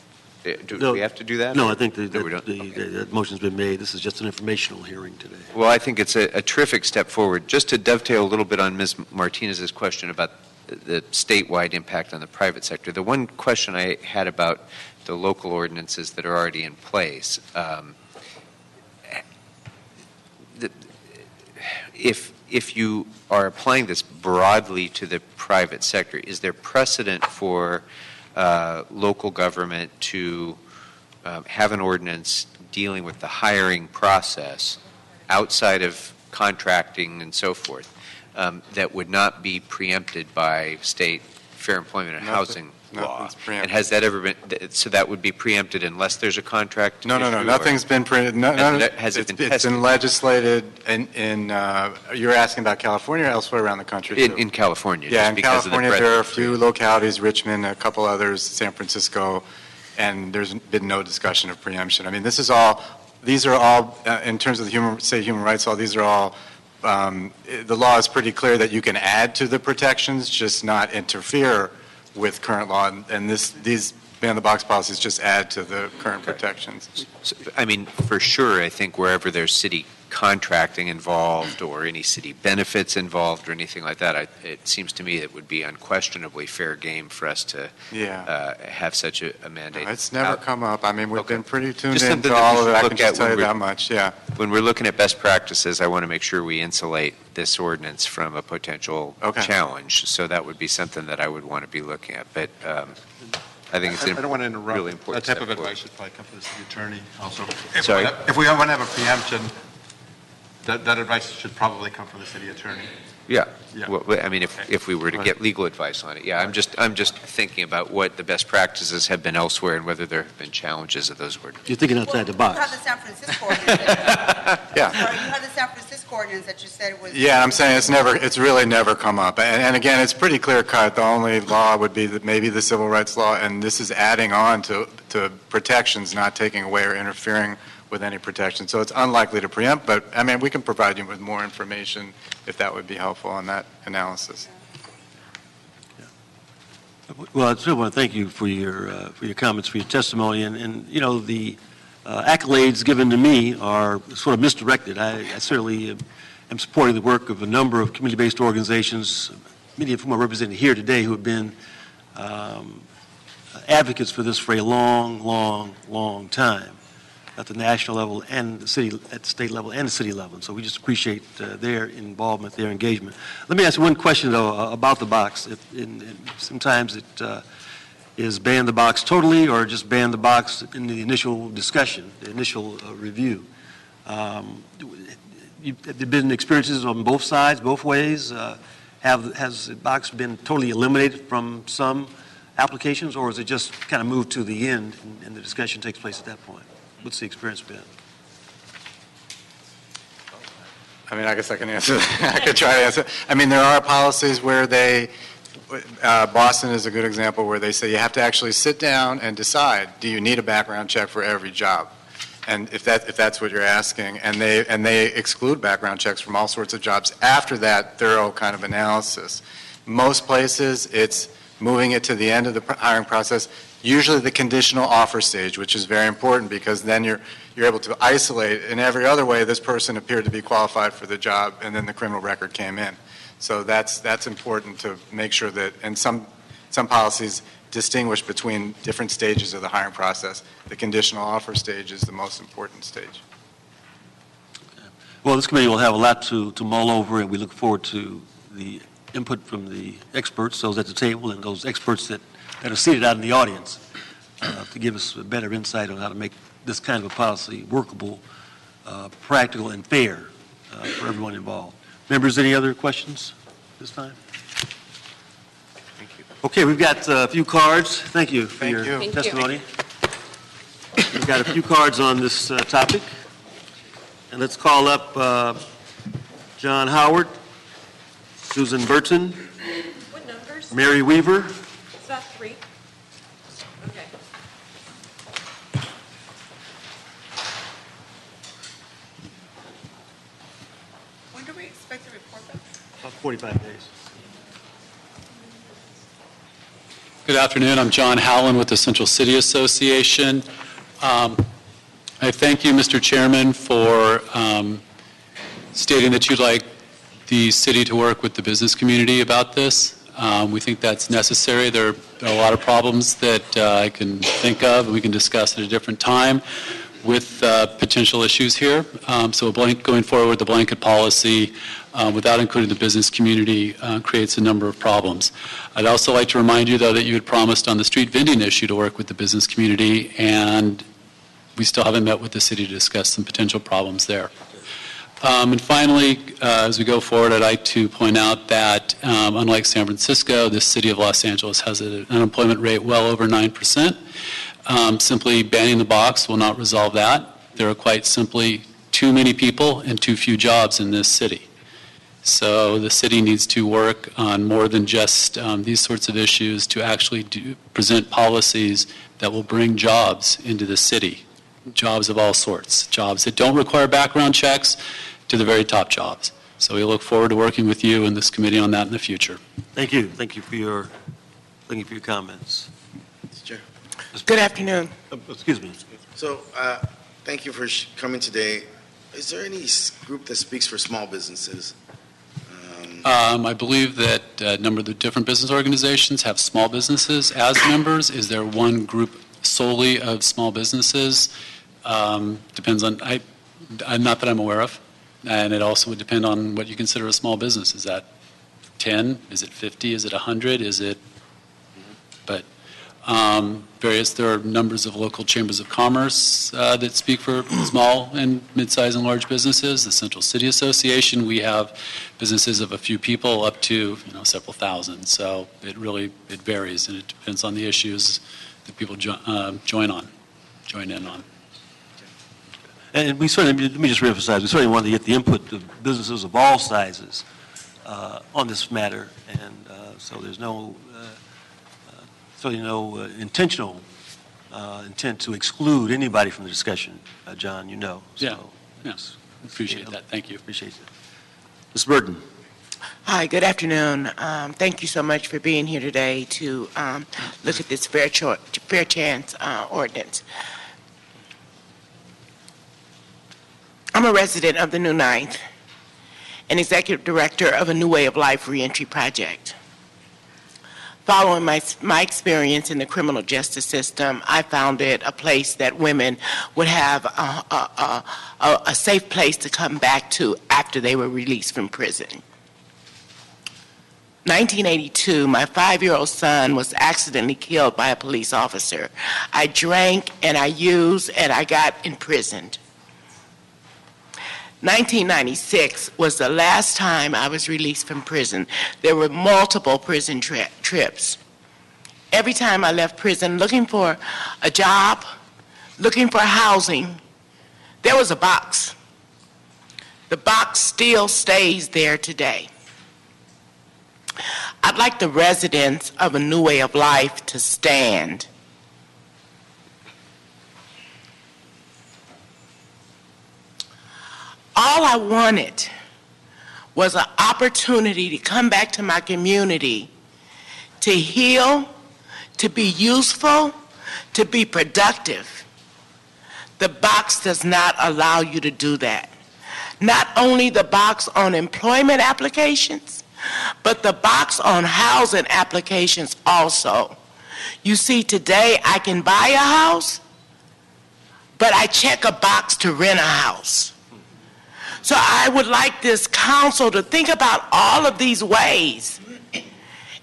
eh, do No. we have to do that? No, I think the, No, we the, don't? the- Okay. the motion's been made. This is just an informational hearing today. Well, I think it's a, a terrific step forward. Just to dovetail a little bit on Ms. Martinez's question about the- the statewide impact on the private sector, the one question I had about the local ordinances that are already in place, um, the- if, if you are applying this broadly to the private sector, is there precedent for uh, local government to um, have an ordinance dealing with the hiring process outside of contracting and so forth um, that would not be preempted by state fair employment and Nothing- housing law? preempted. And has that ever been, th- so that would be preempted unless there's a contract? No, no, no, or- nothing's been printed, no, no, it- has it it's been it's tested? been legislated in, in, uh, you're asking about California or elsewhere around the country? In, too? in California, Yeah, just in because of the California, breadth there are a of the- few localities, Richmond, a couple others, San Francisco, and there's been no discussion of preemption. I mean, this is all, these are all, uh, in terms of the human, say, human rights law, these are all, um, the law is pretty clear that you can add to the protections, just not interfere with current law, and- and this, these ban the box policies just add to the current protections. So, I mean, for sure, I think wherever there's city contracting involved or any city benefits involved or anything like that, I- it seems to me it would be unquestionably fair game for us to Yeah. uh, have such a a mandate. It's never out. come up. I mean, we've been pretty tuned Just in to all of it. I look can just at tell when you we're- that much, yeah. When we're looking at best practices, I want to make sure we insulate this ordinance from a potential Okay. challenge. So that would be something that I would want to be looking at. But um, I think it's i don't want to really interrupt. That important type of advice should probably come from the city attorney also. If Sorry? we- If we want to have a preemption, that, that advice should probably come from the city attorney. Yeah. Yeah. Well, I mean, if, if we were to get legal advice on it, yeah, I'm just, I'm just thinking about what the best practices have been elsewhere and whether there have been challenges of those ordinances. You're thinking outside the You have box. the San Francisco ordinance. Yeah. Or you have the San Francisco ordinance that you said was. Yeah, I'm saying it's never, it's really never come up. And, and again, it's pretty clear cut. The only law would be that maybe the civil rights law, and this is adding on to, to protections, not taking away or interfering with any protection. So it's unlikely to preempt, but, I mean, we can provide you with more information if that would be helpful on that analysis. Well, I still want to thank you for your, uh, for your comments, for your testimony, and, and, you know, the uh, accolades given to me are sort of misdirected. I I certainly am- am supporting the work of a number of community-based organizations, many of whom are represented here today, who have been um, advocates for this for a long, long, long time, at the national level and the city, at the state level and the city level. And So we just appreciate uh, their involvement, their engagement. Let me ask one question, though, about the box. In- in- Sometimes it uh, is ban the box totally, or just ban the box in the initial discussion, the initial uh, review. Um, you- Have there been experiences on both sides, both ways? Uh, Have, has the box been totally eliminated from some applications, or is it just kind of moved to the end and- and the discussion takes place at that point? What's the experience been? I mean, I guess I can answer, I could try to answer. I mean, there are policies where they, uh, Boston is a good example where they say you have to actually sit down and decide, do you need a background check for every job? And if that, if that's what you're asking, and they, and they exclude background checks from all sorts of jobs after that thorough kind of analysis. Most places, it's moving it to the end of the hiring process, usually the conditional offer stage, which is very important because then you're, you're able to isolate in every other way, this person appeared to be qualified for the job, and then the criminal record came in. So that's, that's important to make sure that, and some, some policies distinguish between different stages of the hiring process. The conditional offer stage is the most important stage. Well, this committee will have a lot to, to mull over, and we look forward to the input from the experts, those at the table, and those experts that, that are seated out in the audience, uh, to give us a better insight on how to make this kind of a policy workable, uh, practical, and fair uh, for everyone involved. Members, any other questions this time? Thank you. Okay, we've got uh, a few cards. Thank you for Thank your you. Thank you. testimony. We've got a few cards on this uh, topic. And let's call up uh, John Howard, Susan Burton, What numbers? Mary Weaver, Is that three? Okay. When do we expect the report back? about 45 days. Good afternoon. I'm John Howland with the Central City Association. Um, I thank you, Mr. Chairman, for um, stating that you'd like the city to work with the business community about this. Um, We think that's necessary. There are a lot of problems that uh, I can think of, and we can discuss at a different time with uh, potential issues here. Um, So blank, going forward the blanket policy uh, without including the business community uh, creates a number of problems. I'd also like to remind you, though, that you had promised on the street vending issue to work with the business community, and we still haven't met with the city to discuss some potential problems there. Um, And finally, uh, as we go forward, I'd like to point out that um, unlike San Francisco, the city of Los Angeles has an unemployment rate well over 9%. Um, Simply banning the box will not resolve that. There are quite simply too many people and too few jobs in this city. So the city needs to work on more than just um, these sorts of issues to actually do, present policies that will bring jobs into the city, jobs of all sorts, jobs that don't require background checks to the very top jobs. So we look forward to working with you and this committee on that in the future. Thank you. Thank you for your, thank you for your comments. Mr. Chair. Good afternoon. Uh, Excuse me. So, uh, thank you for sh- coming today. Is there any group that speaks for small businesses? Um, Um, I believe that a number of the different business organizations have small businesses as members. Is there one group solely of small businesses? Um, Depends on, I, I- not that I'm aware of. And it also would depend on what you consider a small business. Is that 10? Is it 50? Is it 100? Is it, but um, various, there are numbers of local chambers of commerce uh, that speak for small and mid-sized and large businesses. The Central City Association, we have businesses of a few people up to, you know, several thousand. So it really, it varies, and it depends on the issues that people jo- uh, join on, join in on. And we certainly, let me just reemphasize, we certainly wanted to get the input of businesses of all sizes uh, on this matter, and uh, so there's no, uh, uh, certainly no uh, intentional uh, intent to exclude anybody from the discussion, uh, John, you know. so Yeah, yeah. Appreciate that. Thank you. Appreciate it. Ms. Burton? Hi, good afternoon. Um, Thank you so much for being here today to um, look at this fair cho- fair chance uh, ordinance. I'm a resident of the New Ninth and executive director of a New Way of Life reentry project. Following my, my experience in the criminal justice system, I found it a place that women would have a, a, a, a, safe place to come back to after they were released from prison. 1982, my five-year-old son was accidentally killed by a police officer. I drank and I used and I got imprisoned. 1996 was the last time I was released from prison. There were multiple prison tri- trips. Every time I left prison looking for a job, looking for housing, there was a box. The box still stays there today. I'd like the residents of a new way of life to stand. All I wanted was an opportunity to come back to my community, to heal, to be useful, to be productive. The box does not allow you to do that. Not only the box on employment applications, but the box on housing applications also. You see, today I can buy a house, but I check a box to rent a house. So I would like this council to think about all of these ways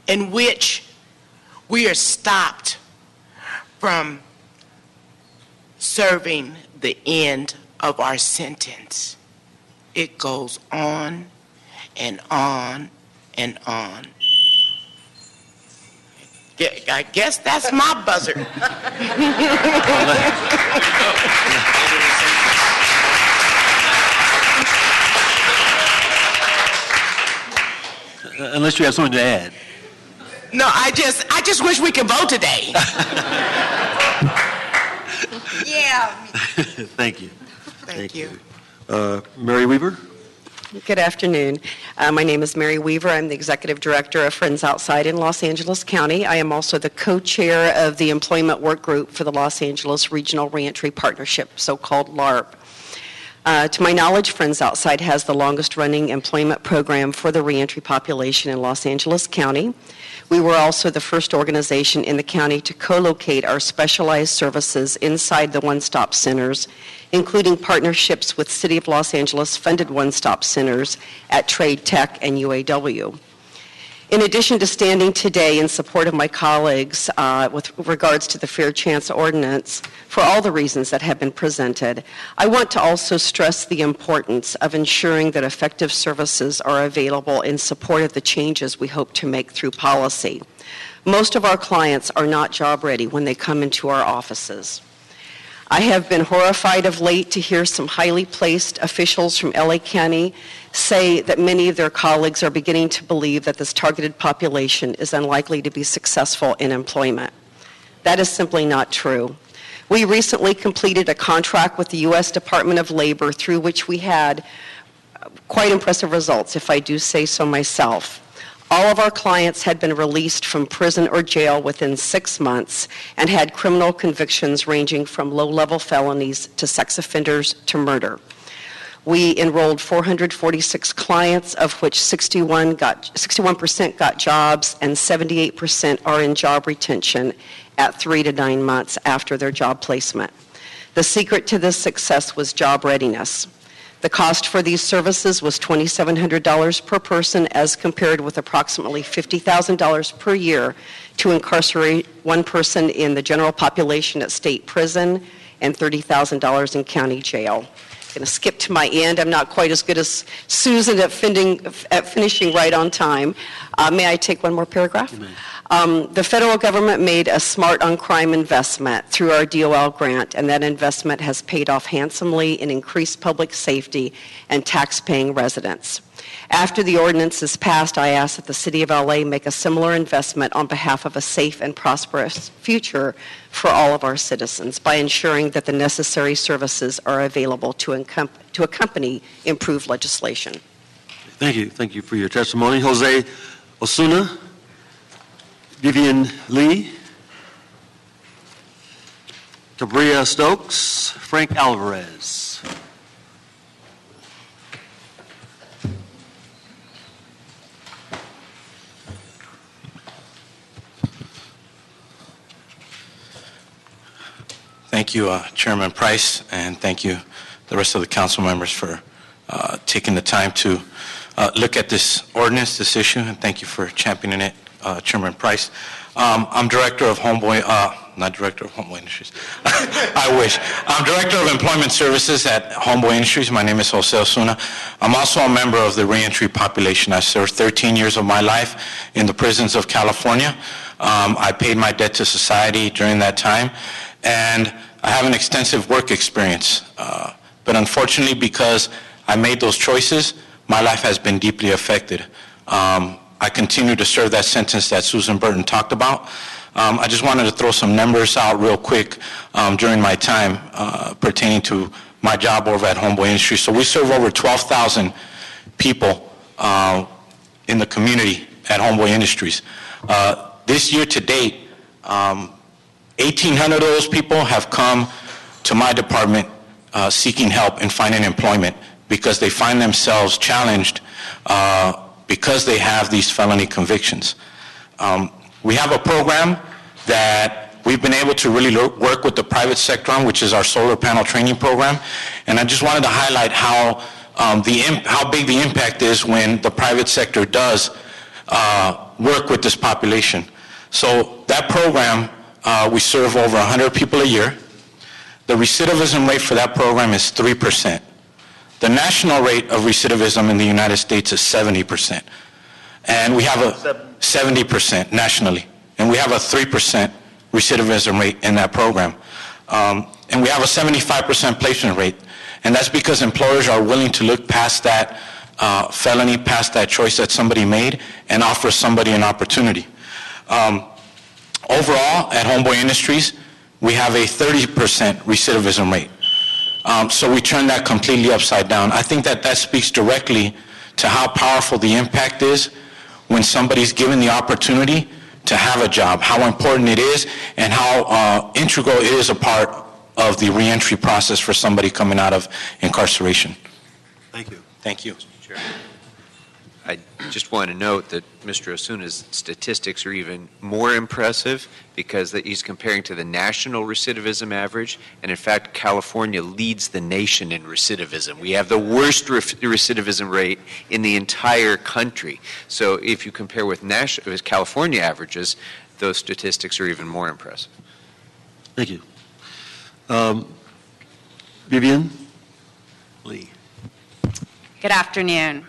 in which we are stopped from serving the end of our sentence. It goes on and on and on. I guess that's my buzzer. Unless you have something to add. No, I just, I just wish we could vote today. Yeah. Thank you. Thank you. Uh, Mary Weaver? Good afternoon. Uh, My name is Mary Weaver. I'm the Executive Director of Friends Outside in Los Angeles County. I am also the co-chair of the Employment Work Group for the Los Angeles Regional Reentry Partnership, so-called LARP. Uh, To my knowledge, Friends Outside has the longest-running employment program for the reentry population in Los Angeles County. We were also the first organization in the county to co-locate our specialized services inside the one-stop centers, including partnerships with City of Los Angeles-funded one-stop centers at Trade Tech and UAW. In addition to standing today in support of my colleagues uh, with regards to the Fair Chance Ordinance, for all the reasons that have been presented, I want to also stress the importance of ensuring that effective services are available in support of the changes we hope to make through policy. Most of our clients are not job-ready when they come into our offices. I have been horrified of late to hear some highly placed officials from LA County say that many of their colleagues are beginning to believe that this targeted population is unlikely to be successful in employment. That is simply not true. We recently completed a contract with the U.S. Department of Labor through which we had quite impressive results, if I do say so myself. All of our clients had been released from prison or jail within six months and had criminal convictions ranging from low-level felonies to sex offenders to murder. We enrolled 446 clients, of which 61 got, 61% got jobs and 78% are in job retention at three to nine months after their job placement. The secret to this success was job readiness. The cost for these services was $2,700 per person as compared with approximately $50,000 per year to incarcerate one person in the general population at state prison and $30,000 in county jail. Going to skip to my end. I'm not quite as good as Susan at, finding, at finishing right on time. Uh, may I take one more paragraph? Um, the federal government made a smart on crime investment through our DOL grant, and that investment has paid off handsomely in increased public safety and tax-paying residents. After the ordinance is passed, I ask that the City of LA make a similar investment on behalf of a safe and prosperous future for all of our citizens by ensuring that the necessary services are available to, encom- to accompany improved legislation. Thank you. Thank you for your testimony. Jose Osuna, Vivian Lee, Cabria Stokes, Frank Alvarez. Thank you, uh, Chairman Price, and thank you, the rest of the council members, for uh, taking the time to uh, look at this ordinance, this issue, and thank you for championing it, uh, Chairman Price. Um, I'm Director of Homeboy, uh, not Director of Homeboy Industries. I wish. I'm Director of Employment Services at Homeboy Industries. My name is Jose Osuna. I'm also a member of the reentry population. I served 13 years of my life in the prisons of California. Um, I paid my debt to society during that time, and I have an extensive work experience. Uh, but unfortunately, because I made those choices, my life has been deeply affected. Um, I continue to serve that sentence that Susan Burton talked about. Um, I just wanted to throw some numbers out real quick um, during my time uh, pertaining to my job over at Homeboy Industries. So we serve over 12,000 people uh, in the community at Homeboy Industries. Uh, this year to date, um, 1,800 of those people have come to my department uh, seeking help in finding employment because they find themselves challenged uh, because they have these felony convictions. Um, we have a program that we've been able to really work with the private sector on, which is our solar panel training program. And I just wanted to highlight how, um, the how big the impact is when the private sector does uh, work with this population. So that program, uh, we serve over 100 people a year. The recidivism rate for that program is 3%. The national rate of recidivism in the United States is 70%. And we have a 70% nationally. And we have a 3% recidivism rate in that program. Um, and we have a 75% placement rate. And that's because employers are willing to look past that uh, felony, past that choice that somebody made, and offer somebody an opportunity. Um, overall, at Homeboy Industries, we have a 30% recidivism rate. Um, so we turn that completely upside down. I think that that speaks directly to how powerful the impact is when somebody's given the opportunity to have a job, how important it is, and how uh, integral it is a part of the reentry process for somebody coming out of incarceration. Thank you. Thank you. I just want to note that Mr. Osuna's statistics are even more impressive because that he's comparing to the national recidivism average, and in fact, California leads the nation in recidivism. We have the worst ref- recidivism rate in the entire country. So if you compare with, national, with California averages, those statistics are even more impressive. Thank you. Um, Vivian Lee. Good afternoon.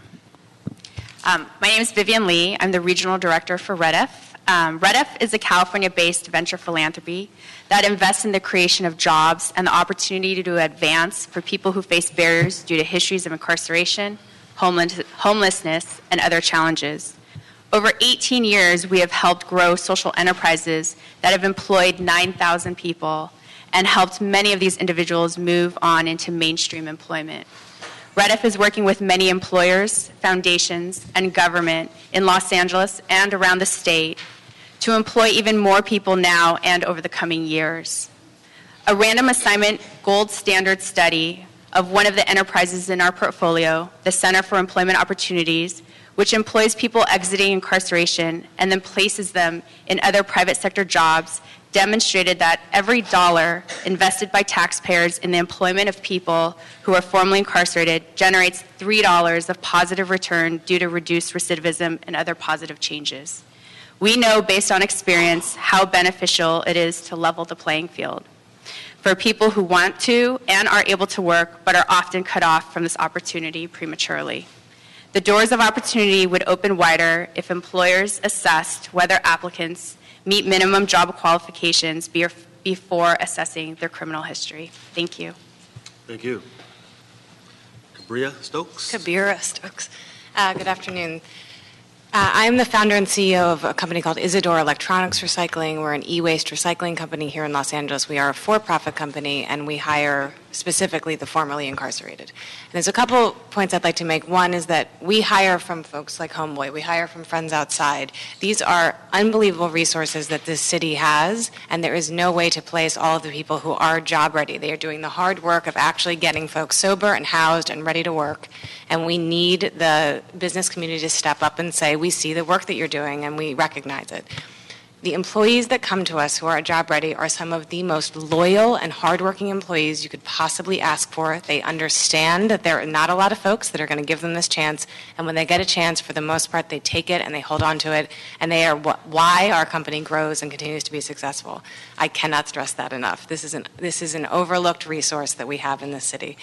Um, my name is Vivian Lee. I'm the regional director for REDF. Um, REDF is a California based venture philanthropy that invests in the creation of jobs and the opportunity to advance for people who face barriers due to histories of incarceration, homeless, homelessness, and other challenges. Over 18 years, we have helped grow social enterprises that have employed 9,000 people and helped many of these individuals move on into mainstream employment. REDF is working with many employers, foundations, and government in Los Angeles and around the state to employ even more people now and over the coming years. A random assignment gold standard study of one of the enterprises in our portfolio, the Center for Employment Opportunities, which employs people exiting incarceration and then places them in other private sector jobs, demonstrated that every dollar invested by taxpayers in the employment of people who are formerly incarcerated generates $3 of positive return due to reduced recidivism and other positive changes. We know based on experience how beneficial it is to level the playing field for people who want to and are able to work but are often cut off from this opportunity prematurely. The doors of opportunity would open wider if employers assessed whether applicants meet minimum job qualifications before assessing their criminal history. Thank you. Thank you. Cabria Stokes? Kabira Stokes. Uh, Good afternoon. Uh, I am the founder and CEO of a company called Isidore Electronics Recycling. We're an e-waste recycling company here in Los Angeles. We are a for-profit company, and we hire specifically the formerly incarcerated. And there's a couple points I'd like to make. One is that we hire from folks like Homeboy. We hire from friends outside. These are unbelievable resources that this city has, and there is no way to place all of the people who are job ready. They are doing the hard work of actually getting folks sober and housed and ready to work. And we need the business community to step up and say, we see the work that you're doing and we recognize it. The employees that come to us who are job ready are some of the most loyal and hardworking employees you could possibly ask for. They understand that there are not a lot of folks that are going to give them this chance, and when they get a chance, for the most part, they take it and they hold on to it, and they are wh- why our company grows and continues to be successful. I cannot stress that enough. This is an this is an overlooked resource that we have in this city.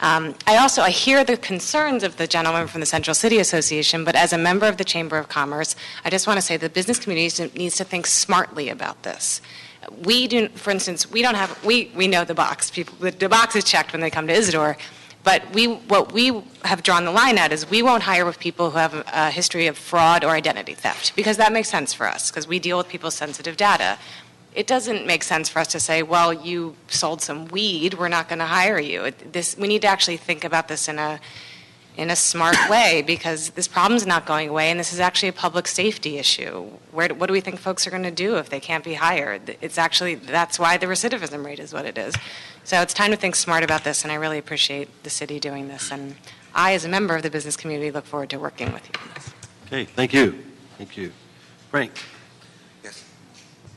Um, I also I hear the concerns of the gentleman from the Central City Association, but as a member of the Chamber of Commerce, I just want to say the business community needs to- think smartly about this. We do, for instance, we don't have we we know the box. People the, box is checked when they come to Isidore. But we, what we have drawn the line at is we won't hire with people who have a history of fraud or identity theft because that makes sense for us because we deal with people's sensitive data it doesn't make sense for us to say, well, you sold some weed, we're not going to hire you. It- This, we need to actually think about this in a, in a smart way because this problem's not going away and this is actually a public safety issue. Where, what do we think folks are going to do if they can't be hired? It's actually, that's why the recidivism rate is what it is. So it's time to think smart about this and I really appreciate the city doing this. And I, as a member of the business community, look forward to working with you on this. Okay, thank you. Thank you. Frank? Yes.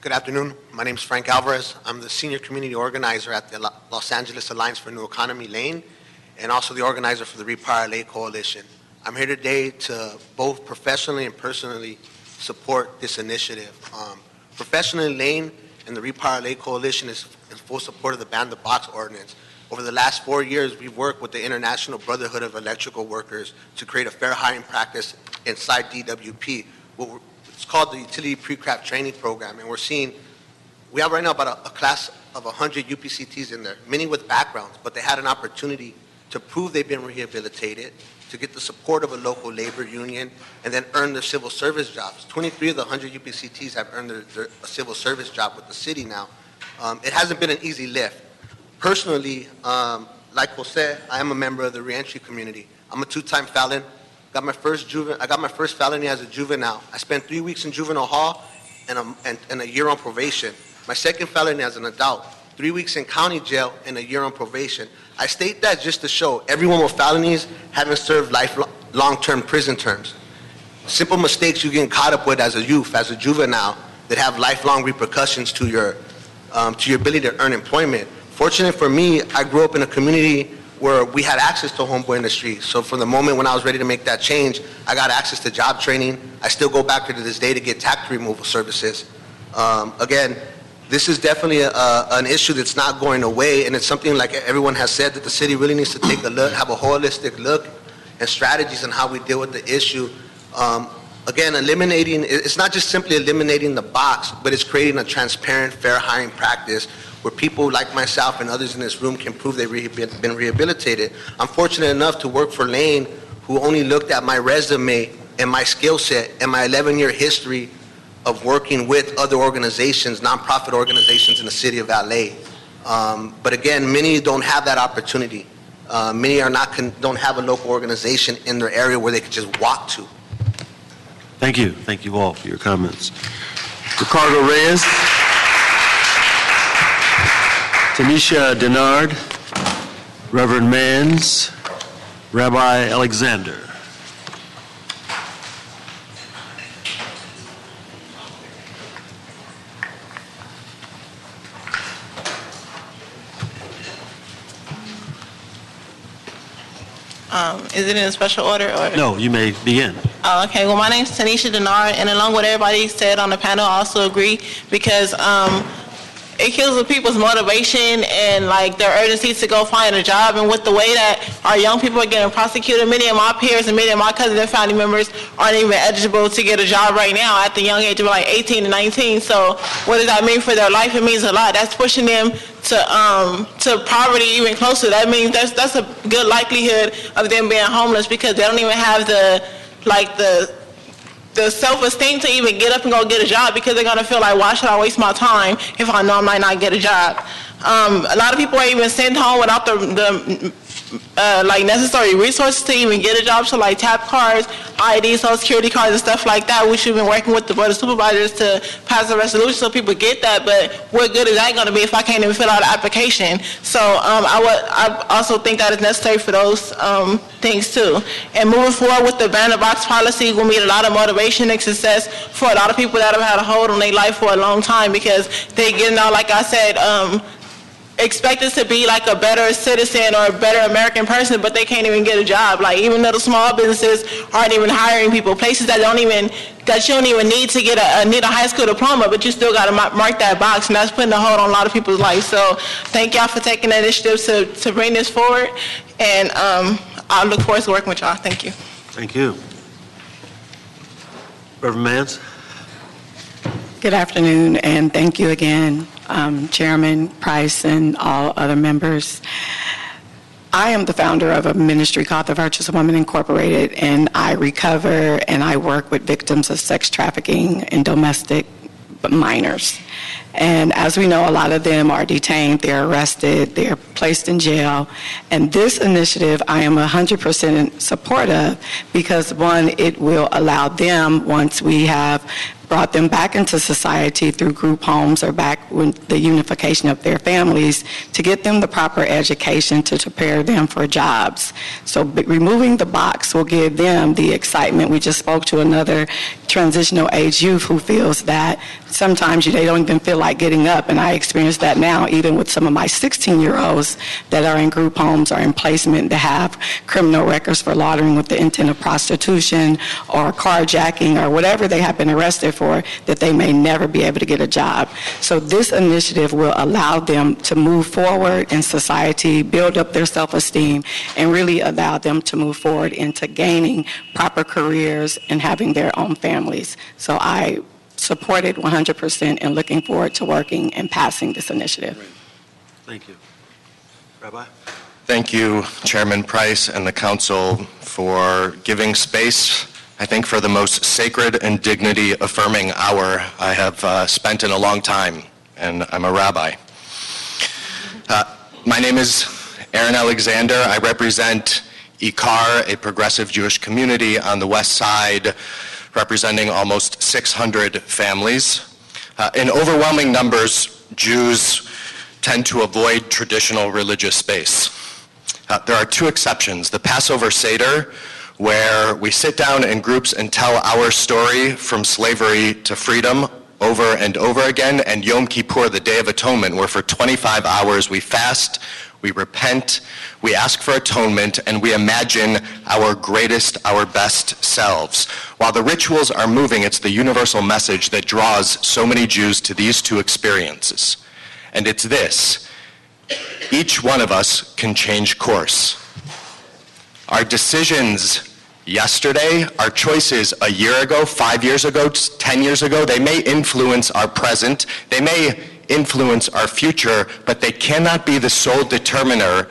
Good afternoon. My name is Frank Alvarez. I'm the senior community organizer at the Los Angeles Alliance for New Economy LAANE and also the organizer for the Repower LA Coalition. I'm here today to both professionally and personally support this initiative. Um, Professionally, LAANE and the Repower LA Coalition is in full support of the Ban the Box ordinance. Over the last four years, we've worked with the International Brotherhood of Electrical Workers to create a fair hiring practice inside DWP. It's called the Utility Pre-Craft Training Program, and we're seeing, we have right now about a, a class of 100 UPCTs in there, many with backgrounds, but they had an opportunity to prove they've been rehabilitated, to get the support of a local labor union, and then earn their civil service jobs. 23 of the 100 UPCTs have earned their, their a civil service job with the city now. Um, it hasn't been an easy lift. Personally, um, like Jose, I am a member of the reentry community. I'm a two-time felon. Got my first. I got my first felony as a juvenile. I spent three weeks in juvenile hall and a, and, and a year on probation. My second felony as an adult, three weeks in county jail and a year on probation. I state that just to show everyone with felonies haven't served life long-term prison terms. Simple mistakes you get caught up with as a youth, as a juvenile, that have lifelong repercussions to your um, to your ability to earn employment. Fortunate for me, I grew up in a community where we had access to homeboy industry. So from the moment when I was ready to make that change, I got access to job training. I still go back to this day to get tax removal services. Um, again, this is definitely a, a, an issue that's not going away, and it's something like everyone has said that the city really needs to take a look, have a holistic look, and strategies on how we deal with the issue. Um, again, eliminating it's not just simply eliminating the box, but it's creating a transparent, fair hiring practice where people like myself and others in this room can prove they've been rehabilitated. I'm fortunate enough to work for LAANE, who only looked at my resume and my skill set and my 11-year history of working with other organizations, nonprofit organizations in the city of LA. Um, but again, many don't have that opportunity. Uh, Many are not, don't have a local organization in their area where they could just walk to. Thank you. Thank you all for your comments. Ricardo Reyes. Tanisha Denard. Reverend Mans, Rabbi Alexander. Um, Is it in a special order or? No, you may begin. Oh, okay. Well, my name is Tanisha Denard, and along with everybody said on the panel, I also agree because um, it kills the people's motivation and like their urgency to go find a job. And with the way that our young people are getting prosecuted, many of my peers and many of my cousins and family members aren't even eligible to get a job right now at the young age of like 18 and 19. So what does that mean for their life? It means a lot. That's pushing them to um, to poverty even closer. That means that's that's a good likelihood of them being homeless because they don't even have the like the the self-esteem to even get up and go get a job because they're gonna feel like, why should I waste my time if I know I might not get a job? Um, a lot of people are even sent home without the, the uh, like necessary resources to even get a job, so like tap cards, ID, social security cards, and stuff like that. We should have been working with the board of supervisors to pass a resolution so people get that. But what good is that going to be if I can't even fill out an application? So um, I would, I also think that is necessary for those um, things too. And moving forward with the ban the box policy will mean a lot of motivation and success for a lot of people that have had a hold on their life for a long time because they getting out, like I said. Um, expected to be like a better citizen or a better American person, but they can't even get a job. Like even little small businesses aren't even hiring people. Places that don't even that you don't even need to get a, a need a high school diploma, but you still got to mark that box, and that's putting a hold on a lot of people's lives. So thank y'all for taking the initiative to to bring this forward, and um, I look forward to working with y'all. Thank you. Thank you. Reverend Manns. Good afternoon, and thank you again, um, Chairman Price and all other members. I am the founder of a ministry called the Virtuous Woman Incorporated, and I recover and I work with victims of sex trafficking and domestic minors. And as we know, a lot of them are detained, they're arrested, they're placed in jail. And this initiative, I am 100% support of because, one, it will allow them, once we have brought them back into society through group homes or back with the unification of their families to get them the proper education to prepare them for jobs. So removing the box will give them the excitement. We just spoke to another transitional age youth who feels that sometimes they don't even feel like getting up, and I experience that now even with some of my 16-year-olds that are in group homes or in placement that have criminal records for laundering with the intent of prostitution or carjacking or whatever they have been arrested for, that they may never be able to get a job. So this initiative will allow them to move forward in society, build up their self-esteem, and really allow them to move forward into gaining proper careers and having their own families. So I support it 100% and looking forward to working and passing this initiative. Thank you. Rabbi? Thank you, Chairman Price and the council for giving space, I think, for the most sacred and dignity-affirming hour I have uh, spent in a long time, and I'm a rabbi. Uh, My name is Aaron Alexander. I represent IKAR, a progressive Jewish community on the west side, representing almost 600 families. Uh, In overwhelming numbers, Jews tend to avoid traditional religious space. Uh, There are two exceptions. The Passover Seder, where we sit down in groups and tell our story from slavery to freedom over and over again, and Yom Kippur, the Day of Atonement, where for 25 hours we fast, we repent, we ask for atonement, and we imagine our greatest, our best selves. While the rituals are moving, it's the universal message that draws so many Jews to these two experiences. And it's this each one of us can change course. Our decisions yesterday, our choices a year ago, five years ago, 10 years ago, they may influence our present, they may influence our future, but they cannot be the sole determiner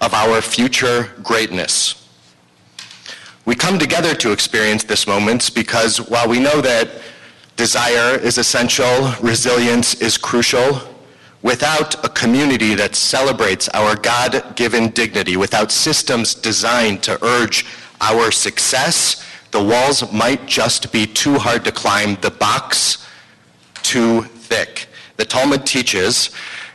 of our future greatness. We come together to experience this moment because while we know that desire is essential, resilience is crucial, Without a community that celebrates our God-given dignity, without systems designed to urge our success, the walls might just be too hard to climb, the box too thick. The Talmud teaches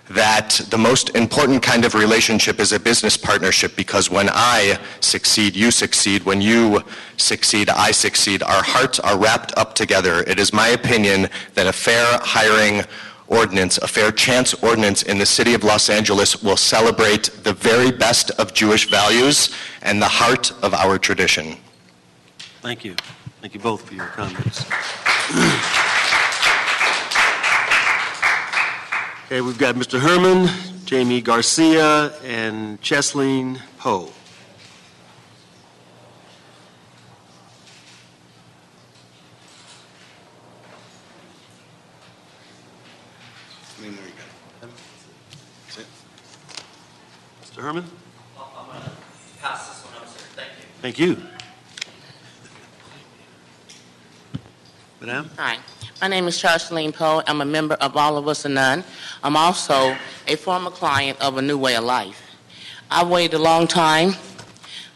that the most important kind of relationship is a business partnership because when I succeed, you succeed. When you succeed, I succeed. Our hearts are wrapped up together. It is my opinion that a fair hiring ordinance, a fair chance ordinance in the city of Los Angeles will celebrate the very best of Jewish values and the heart of our tradition. Thank you. Thank you both for your comments. Okay, we've got Mr. Herman, Jamie Garcia, and Cheslene Poe. Mr. Herman? i'm going to Pass this one up, sir. Thank you. Thank you. Madam? Hi, my name is Charlene Poe. I'm a member of All of Us or None. I'm also a former client of A New Way of Life. I waited a long time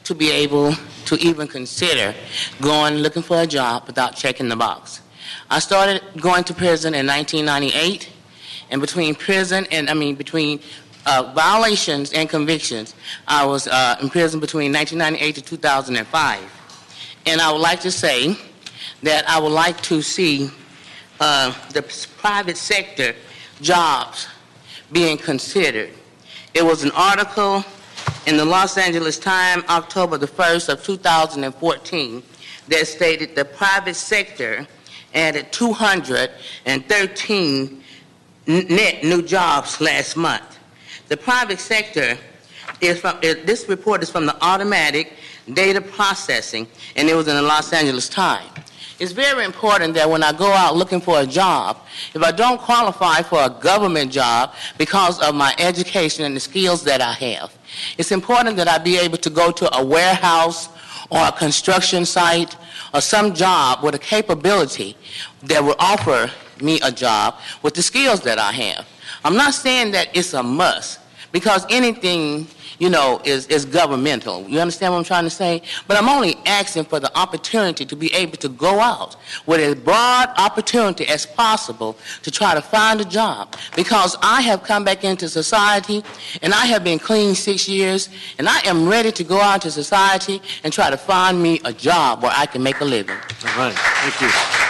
to be able to even consider going looking for a job without checking the box. I started going to prison in 1998, and between prison and, I mean, between uh, violations and convictions, I was uh, in prison between 1998 to 2005. And I would like to say that I would like to see uh, the private sector jobs being considered. It was an article in the Los Angeles Times, October the 1st of 2014, that stated the private sector added 213 n- net new jobs last month. The private sector is from, this report is from the automatic data processing, and it was in the Los Angeles Times. It's very important that when I go out looking for a job, if I don't qualify for a government job because of my education and the skills that I have, it's important that I be able to go to a warehouse or a construction site or some job with a capability that will offer me a job with the skills that I have. I'm not saying that it's a must because anything you know, is, is governmental. You understand what I'm trying to say? But I'm only asking for the opportunity to be able to go out with as broad opportunity as possible to try to find a job. Because I have come back into society and I have been clean six years and I am ready to go out to society and try to find me a job where I can make a living. All right, thank you.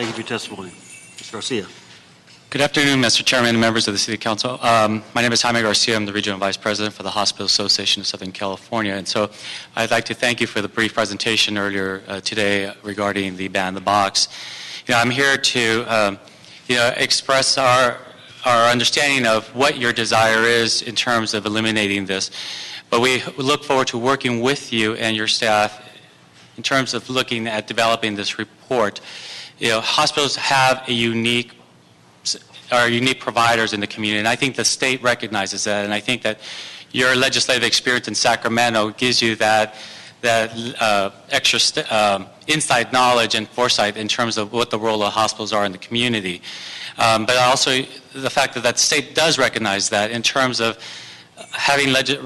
Thank you for your testimony. Mr. Garcia. Good afternoon, Mr. Chairman and members of the City Council. Um, my name is Jaime Garcia. I'm the Regional Vice President for the Hospital Association of Southern California. And so I'd like to thank you for the brief presentation earlier uh, today regarding the ban the box. You know, I'm here to um, you know, express our, our understanding of what your desire is in terms of eliminating this. But we look forward to working with you and your staff in terms of looking at developing this report. You know, hospitals have a unique are unique providers in the community, and I think the state recognizes that, and I think that your legislative experience in Sacramento gives you that that uh, extra st- um, inside knowledge and foresight in terms of what the role of hospitals are in the community. Um, but also the fact that that state does recognize that in terms of having leg-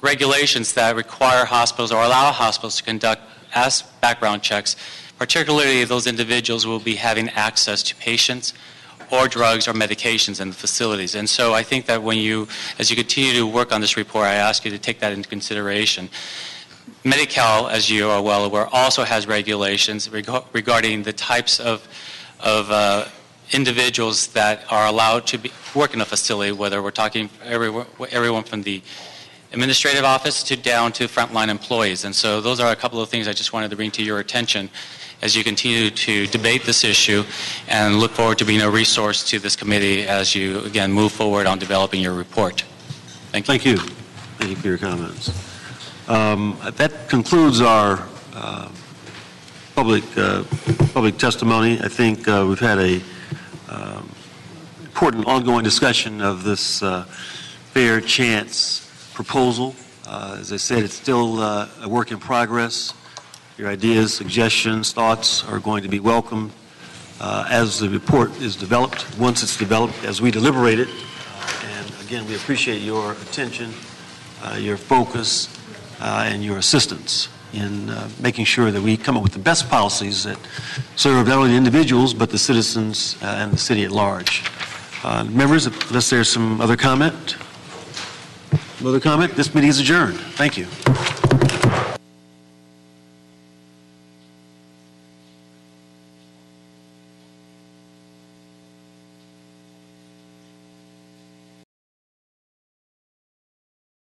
regulations that require hospitals or allow hospitals to conduct as background checks, particularly those individuals will be having access to patients or drugs or medications in the facilities. And so I think that when you, as you continue to work on this report, I ask you to take that into consideration. Medi-Cal, as you are well aware, also has regulations reg- regarding the types of, of uh, individuals that are allowed to be, work in a facility, whether we're talking everyone, everyone from the administrative office to down to frontline employees. And so those are a couple of things I just wanted to bring to your attention as you continue to debate this issue and look forward to being a resource to this committee as you, again, move forward on developing your report. Thank you. Thank you. Thank you for your comments. Um, That concludes our uh, public, uh, public testimony. I think uh, we've had a um, important ongoing discussion of this uh, fair chance proposal. Uh, As I said, it's still uh, a work in progress. Your ideas, suggestions, thoughts are going to be welcome uh, as the report is developed, once it's developed, as we deliberate it. And again, we appreciate your attention, uh, your focus, uh, and your assistance in uh, making sure that we come up with the best policies that serve not only the individuals, but the citizens uh, and the city at large. Members, unless there's some other comment? Other comment? This meeting is adjourned. Thank you.